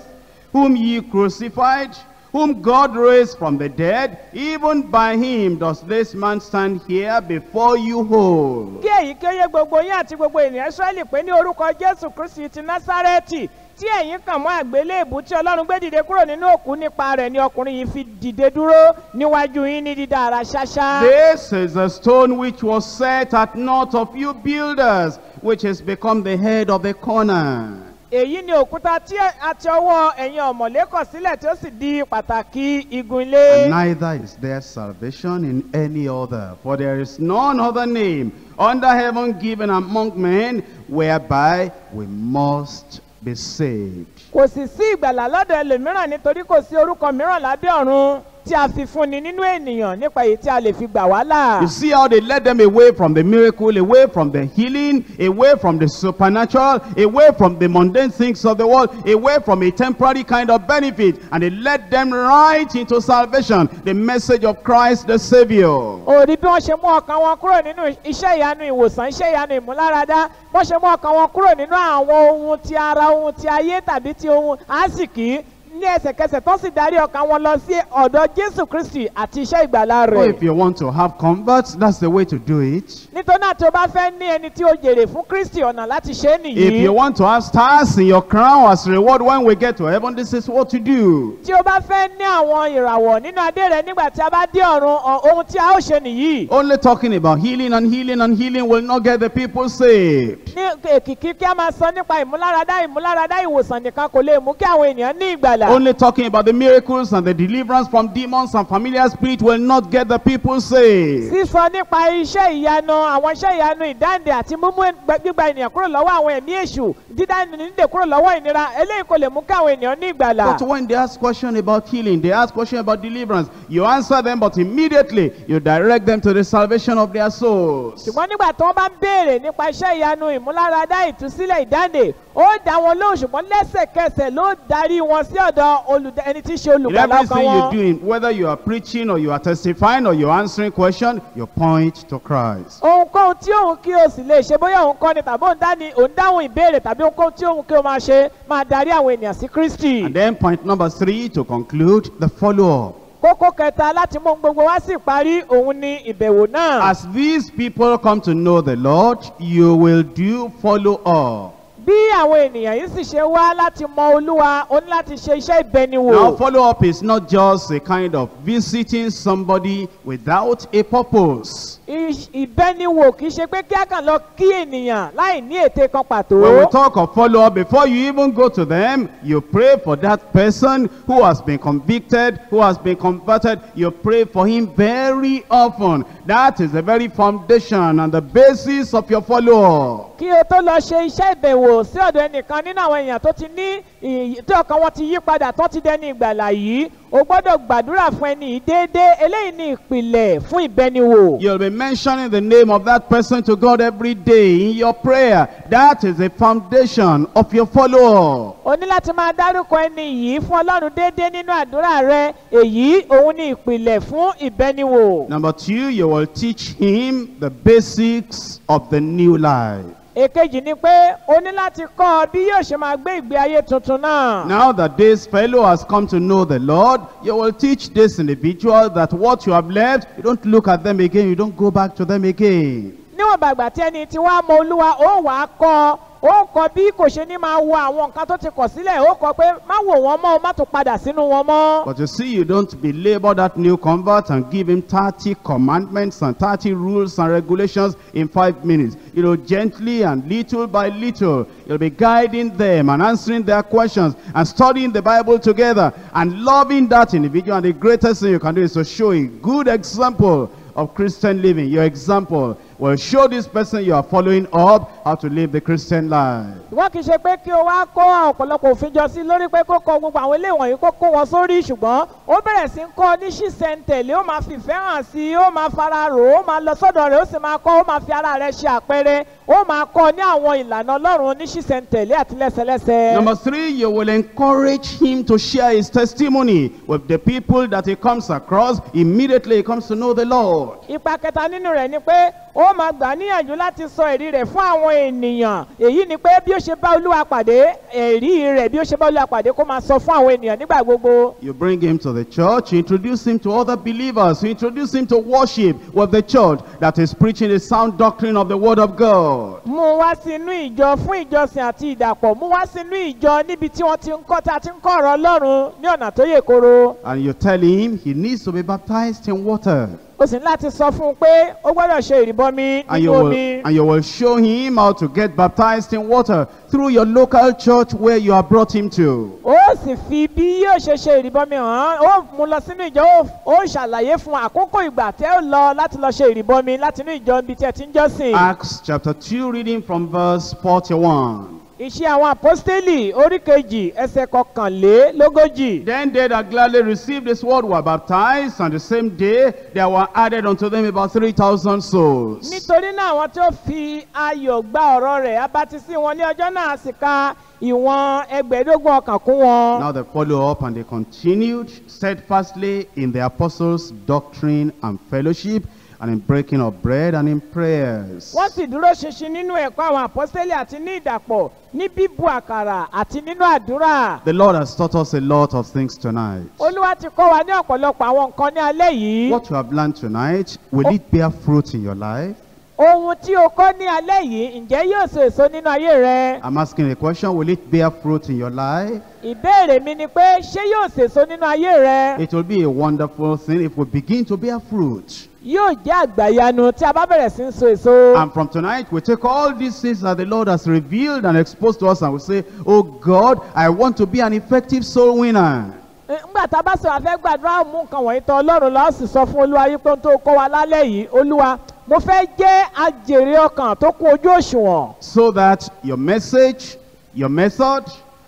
whom ye crucified, whom God raised from the dead, even by him does this man stand here before you whole. kí èyí kí ó yé gbogbo yín àti gbogbo ènìyàn israẹli pé ní orúkọ jésù kristi ti násárẹ́tì tí ẹ̀yin kàn mọ́ àgbélébù tí ọlọ́run gbé dìde kúrò nínú òkú nípa rẹ̀ ni ọkùnrin yìí fi dìde dúró níwájú yín ní dídá ara ṣáṣá. This is a stone which was set at naught of you builders, which has become the head of the corner. èyí ni òkúta tí a ti ọwọ́ ẹ̀yin ọ̀mọ̀lé kọ̀ sílẹ̀ tí ó sì di pàtàkì igun ilé. And neither is there salvation in any other, for there is none other name under heaven given among men whereby we must be saved. kò sì sí ìgbàlà lọ́dọ̀ ẹlòmíràn nítorí kò sí orúkọ mìíràn lábẹ́ ọ̀run tí a fi fúnni nínú ènìyàn nípa èyí tí a lè fi gbà wá là. You see how they led them away from the miracle, away from the healing, away from the supernatural, away from the mundane things of the world, away from a temporary kind of benefit, and they led them right into salvation, the message of Christ the Savior. òrí bí wọ́n ṣe mú ọkàn wọn kúrò nínú iṣẹ́ ìyanu ìwòsàn iṣẹ́ ìyanu ìmúláradá wọ́n ṣe mú ọkàn wọn kúrò nínú àwọn ohun ti ara ohun ti ayé tàbí ti ohun àsìkí ní ẹsẹ̀kẹsẹ̀ tó sì darí ọkàn wọn lọ sí ọ̀dọ̀ jésù kristi àti iṣẹ́ ìgbàlá rẹ̀. if you want to have converts, that's the way to do it. nítorí náà o bá fẹ́ ní ẹni tí ó jèrè fún kristi ọ̀nà láti ṣe é If you nìyí. want to have stars in your crown as reward when we get to heaven, this is what to do. tí o bá fẹ́ ní àwọn ìràwọ̀ nínú adé rẹ nígbà tí a bá dé ọ̀run ohun tí a ó ṣe nìyí. Only talking about healing and healing and healing will not get the people saved. ní èkìkí kí a máa sọ nípa ìmúláradá ìmúláradá ìwòsàn nìkan kò lè mú kí àwọn ènìyàn ní ìgbàlà. Only talking about the miracles and the deliverance from demons and familiar spirits will not get the people saved. sísọ nípa iṣẹ́ ìyanu àwọn iṣẹ́ ìyanu ìdáǹdè àti mímú gbígba ènìyàn kúrò lọ́wọ́ àwọn ẹ̀mí èṣù dídá nídè kúrò lọ́wọ́ ìnira eléyìí kò lè mú kí ènìyàn ní ìgbàlà. But when they ask question about healing, they ask question about deliverance, you answer them, but immediately you direct them to the salvation of their souls. ṣùgbọ́n nígbà tí wọ́n bá ń béèrè nípa iṣẹ́ ìyanu ìmúláradá ìtúsílẹ̀ ìdáǹdè ó dá wọn lóhùn ṣùgbọ́n lẹ́sẹ̀kẹsẹ̀ ló darí wọn sí ọ̀dọ̀ olùdá- ẹni tí ṣe In olùgbàlà everything wọn. you're doing, whether you are preaching or you are testifying or you're answering question, you point to Christ. ohunkóhun tí òun kí o sì lè ṣe bóyá òun kọ́ni tàbí òun dání òun dáhùn ìbéèrè tàbí ohunkóhun tí òun kí o máa ṣe máa darí àwọn ènìyàn sí kristi. And then point number three, to conclude, the follow-up. kókó kẹta láti mú gbogbo wá sí ìparí òun ni ìbẹ̀wò náà. As these people come to know the Lord, you will do follow-up. Bí àwọn ènìyàn yìí sì ṣe wá láti mọ olúwa o ní láti ṣe iṣẹ́ ìbẹniwò. Now, follow-up is not just a kind of visiting somebody without a purpose. Ìbẹniwò kì í ṣe pé kí a kàn lọ kí ènìyàn láì ní ète kan pàtó. When we talk of follow-up, before you even go to them, you pray for that person who has been convicted, who has been converted. You pray for him very often. That is the very foundation and the basis of your follow-up. kí o tó lọ ṣe iṣẹ́ ìbẹ̀wò sí ọ̀dọ̀ ẹnìkan nínú àwọn èèyàn tó ti ní ìyí- tí ọkàn wọn ti yí padà tó ti dẹni ìgbàlà yìí o gbọ́dọ̀ gbàdúrà fún ẹni déédéé eléyìí ní ìpìlẹ̀ fún ìbẹniwò. You'll be mentioning the name of that person to God every day in your prayer. That is the foundation of your follow-up. o ní láti máa dárúkọ ẹni yìí fún ọlọ́run déédéé nínú àdúrà rẹ èyí òun ní ìpìlẹ̀ fún ìbẹniwò. Number two, you will teach him the basics of the new life. Èkejì ni pé o ní láti kọ́ ọ bí yóò ṣe máa gbé ìgbé ayé tuntun náà. Now that this fellow has come to know the Lord, you will teach this individual that what you have left, you don't look at them again, you don't go back to them again. níwọ̀n bàgbà tí ẹni tí wàá mọ olúwa ó wàá kọ́ ó kọ́ bí kò ṣe ní wo àwọn tó ti kọ̀ sílẹ̀ ó kọ́ pé má wò wọ́n mọ́ má tún padà sínú wọn mọ́. But you see, you don't belabor that new convert and give him 30 commandments and 30 rules and regulations in five minutes. You know, gently and little by little, you'll be guiding them and answering their questions and studying the Bible together and loving that individual. And the greatest thing you can do is to show a good example of Christian living. Your example will show this person you are following up how to live the Christian life. ìwọ́n kì í ṣe pé kí o wá kó ọ̀pọ̀lọpọ̀ òfin jọ sí lórí pé kó kọ gbogbo àwọn ilé ìwọ̀nyí kó kó wọn sórí ṣùgbọ́n ó bẹ̀rẹ̀ sí ń kọ́ ní ṣísẹ̀ntẹ̀lé ó máa fìfẹ́ hàn sí i ó máa fara rò ó máa lọ sọ́dọ̀ rẹ̀ ó sì máa kọ́ ó máa fi ara rẹ̀ ṣe àpẹẹrẹ ó máa kọ́ ní àwọn ìlànà ọlọ́run ní ṣísẹ̀ntẹ̀lé àti lẹ́sẹlẹ́sẹ. Number three, you will encourage him to share his testimony with the people that he comes across. Immediately he comes to know the Lord. kẹta nínú rẹ̀ ni pé ó máa gbà níyànjú láti sọ èrí rẹ̀ fún àwọn ènìyàn èyí ni pé bí ó ṣe bá olúwa pàdé èrí rẹ̀ bí ó ṣe bá olúwa pàdé kó máa sọ fún àwọn ènìyàn nígbà gbogbo. You bring him to the church, you introduce him to other believers, you introduce him to worship with the church that is preaching the sound doctrine of the Word of God. mú wá sínú ìjọ fún ìjọsìn àti ìdàpọ̀ mú wá sínú ìjọ níbi tí wọ́n ti ń kọ́ tá a ti ń kọ́ ọ̀rọ̀ ọlọ́run ní ọ̀nà tó yè koro. And you tell him he needs to be baptized in water. Ó sì ní láti sọ fún un pé ó gbọ́dọ̀ ṣe ìrìbọmi nínú will, omi. and you will show him how to get baptized in water through your local church where you have brought him to. ó sì fi bí yóò ṣe ṣe ìrìbọmi hàn ó mú lọ sínú ìjọ ó- ṣàlàyé fún àkókò ìgbà tẹ́ ó lọ láti lọ ṣe ìrìbọmi láti inú ìjọ ibi tí ẹ ti ń jọ́sìn. Acts chapter 2, reading from verse 41. Iṣẹ́ àwọn àpọ́stélì orí kejì ẹsẹ̀ kọkànlélógójì. Then they that gladly received this word were baptized, and the same day there were added unto them about 3,000 souls. nítorí náà àwọn tí ó fi ayọ̀ gba ọ̀rọ̀ rẹ̀ abatisí wọn ní ọjọ́ náà sì ka ìwọ̀n ẹgbẹ̀ẹ́dógún ọkàn kún wọn. Now they follow up and they continued steadfastly in the apostles' doctrine and fellowship, and in breaking of bread and in prayers. wọ́n sì dúró ṣinṣin nínú ẹ̀kọ́ àwọn àpọ́stélì àti ní ìdàpọ̀ ní bíbu àkàrà àti nínú àdúrà. The Lord has taught us a lot of things tonight. olúwa ti kọ́ wa ní ọ̀pọ̀lọpọ̀ àwọn nǹkan ní alẹ́ yìí. What you have learned tonight, will it bear fruit in your life? ohun tí o kọ́ ní alẹ́ yìí ǹjẹ́ yóò so èso nínú ayé rẹ? I'm asking a question, will it bear fruit in your life? ìbéèrè mi ni pé ṣé yóò sèso nínú ayé rẹ? It will be a wonderful thing if we begin to bear fruit. Yóò jẹ́ àgbàyanu tí a bá bẹ̀rẹ̀ sí ń so èso. And from tonight, we take all these things that the Lord has revealed and exposed to us, and we say, Oh God, I want to be an effective soul winner. nígbà tá a bá sọ àfẹ́ gbàdúrà mú nǹkan wọ̀nyí tán ọlọ́run lọ́ọ́ sì sọ fún olúwa yìí pé ohun tó kọ́ wa lálẹ́ yìí olúwa mo fẹ́ jẹ́ ajèrè ọkàn tó kún ojú òṣùwọ̀n. So that your message, your method,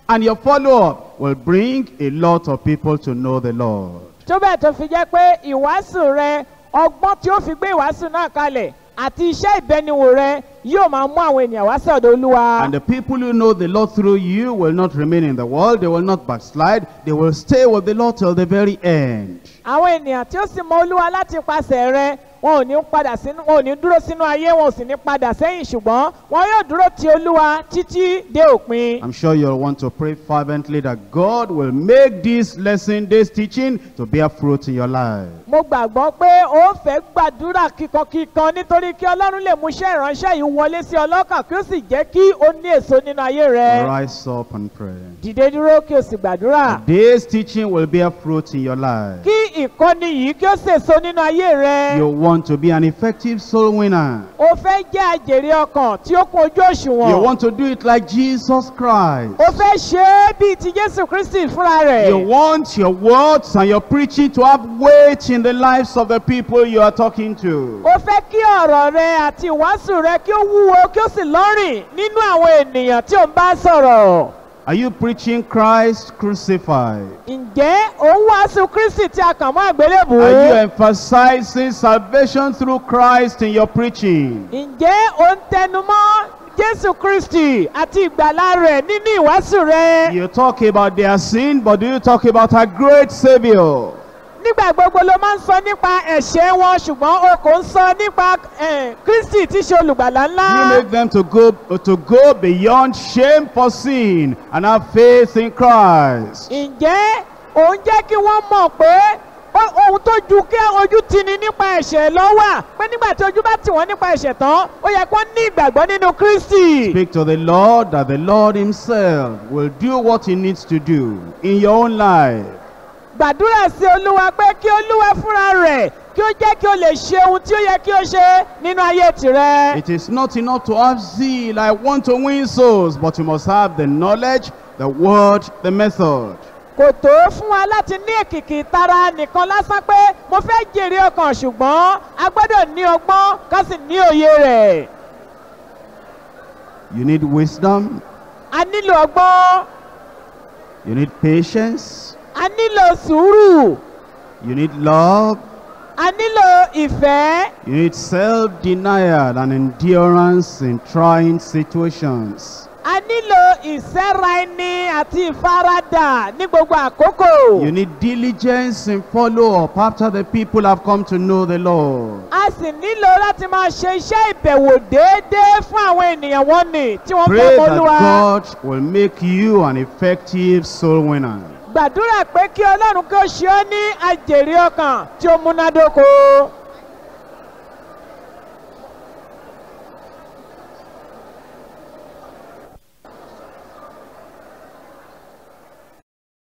and your follow up will bring a lot of people to know the Lord. tó bẹ́ẹ̀ tó fi jẹ́ pé ìwàásù rẹ ọgbọ́n tí ó fi gbé ìwàásù náà kalẹ̀ àti iṣẹ́ ìbẹniwò rẹ yóò máa mú àwọn ènìyàn wá sí ọ̀dọ̀ olúwa. And the people who know the Lord through you will not remain in the world, they will not backslide, they will stay with the Lord till the very end. àwọn ènìyàn tí ó sì mọ olúwa láti pasẹ̀ rẹ wọn ò ní padà sínú wọn ò ní dúró sínú ayé wọn ò sì ní padà sẹ́yìn ṣùgbọ́n wọn yóò dúró ti olúwa títí dé òpin. I'm sure you'll want to pray fervently that God will make this lesson, this teaching, to bear fruit in your life. mo gbàgbọ́ pé ó fẹ́ gbàdúrà kíkankíkan nítorí kí ọlọ́run lè mú iṣẹ́ ìránṣẹ́ yìí wọlé sí ọlọ́kàn kí ó sì jẹ́ kí ó ní èso nínú ayé rẹ. Rise up and pray. dìde dúró kí o sì gbàdúrà. This teaching will bear fruit in your life. kí ìkọ́ni yìí kí ó sèso nínú ayé rẹ. You want to be an effective soul winner. o fẹ́ jẹ́ àjèrè ọkàn tí ó kún ojú òṣùwọ̀n. You want to do it like Jesus Christ. o fẹ́ ṣe é bíi ti jésù kristi fúnra rẹ̀. You want your words and your preaching to have weight in the lives of the people you are talking to. ó fẹ́ kí ọ̀rọ̀ rẹ àti ìwàásù rẹ kí ó wúwo kí ó sì lọ́rìn nínú àwọn ènìyàn tí ò ń bá sọ̀rọ̀. Are you preaching Christ crucified? ǹjẹ́ ò ń wàásù kristi tí a kàn mọ́ àgbélébùú? Are you emphasizing salvation through Christ in your preaching? ǹjẹ́ ò ń tẹnumọ́ jésù kristi àti ìgbàlá rẹ̀ nínú ìwàásù rẹ? You talk about their sin, but do you talk about a great Savior? Nígbà gbogbo ló máa ń sọ nípa ẹ̀ṣẹ̀ wọn ṣùgbọ́n o kò ń sọ nípa kristi tí ṣe olùgbàlà ńlá. You make them to go to go beyond shame for sin and have faith in Christ. ǹjẹ́ ò ń jẹ́ kí wọ́n mọ̀ pé ohun tó ju kí ojú tini nípa ẹ̀ṣẹ̀ lọ wà pé nígbà tí ojú bá tì wọ́n nípa ẹ̀ṣẹ̀ tán ó yẹ kó ní ìgbàgbọ́ nínú kristi. Speak to the Lord that the Lord himself will do what he needs to do in your own life. Gbàdúrà sí olúwa pé kí olúwa fúnra rẹ̀ kí ó jẹ́ kí o lè ṣe ohun tí ó yẹ kí o ṣe nínú ayé tirẹ̀. It is not enough to have zeal, I want to win souls, but you must have the knowledge, the word, the method. kò tó fún wa láti ní èkìkì ìtara nìkan lásán pé mo fẹ́ jèrè ọkàn ṣùgbọ́n a gbọ́dọ̀ ní ọgbọ́n ká sì ní òye rẹ̀. You need wisdom, a nílò ọgbọ́n you need patience, a nílò sùúrù you need love, a nílò ìfẹ́ you need self-denial and endurance in trying situations. a nílò ìsẹ́ra ẹni àti ìfaradà ní gbogbo àkókò. You need diligence in follow-up after the people have come to know the Lord. a sì nílò láti máa ṣe iṣẹ́ ìbẹ̀wò déédéé fún àwọn ènìyàn wọn nì tí wọ́n Pray fẹ́ mọ that olúwa. God will make you an effective soul winner. Gbàdúrà pé kí ọlọ́run kí ó ṣe ọ́ ní àjèrè ọkàn tí ó múnádóko.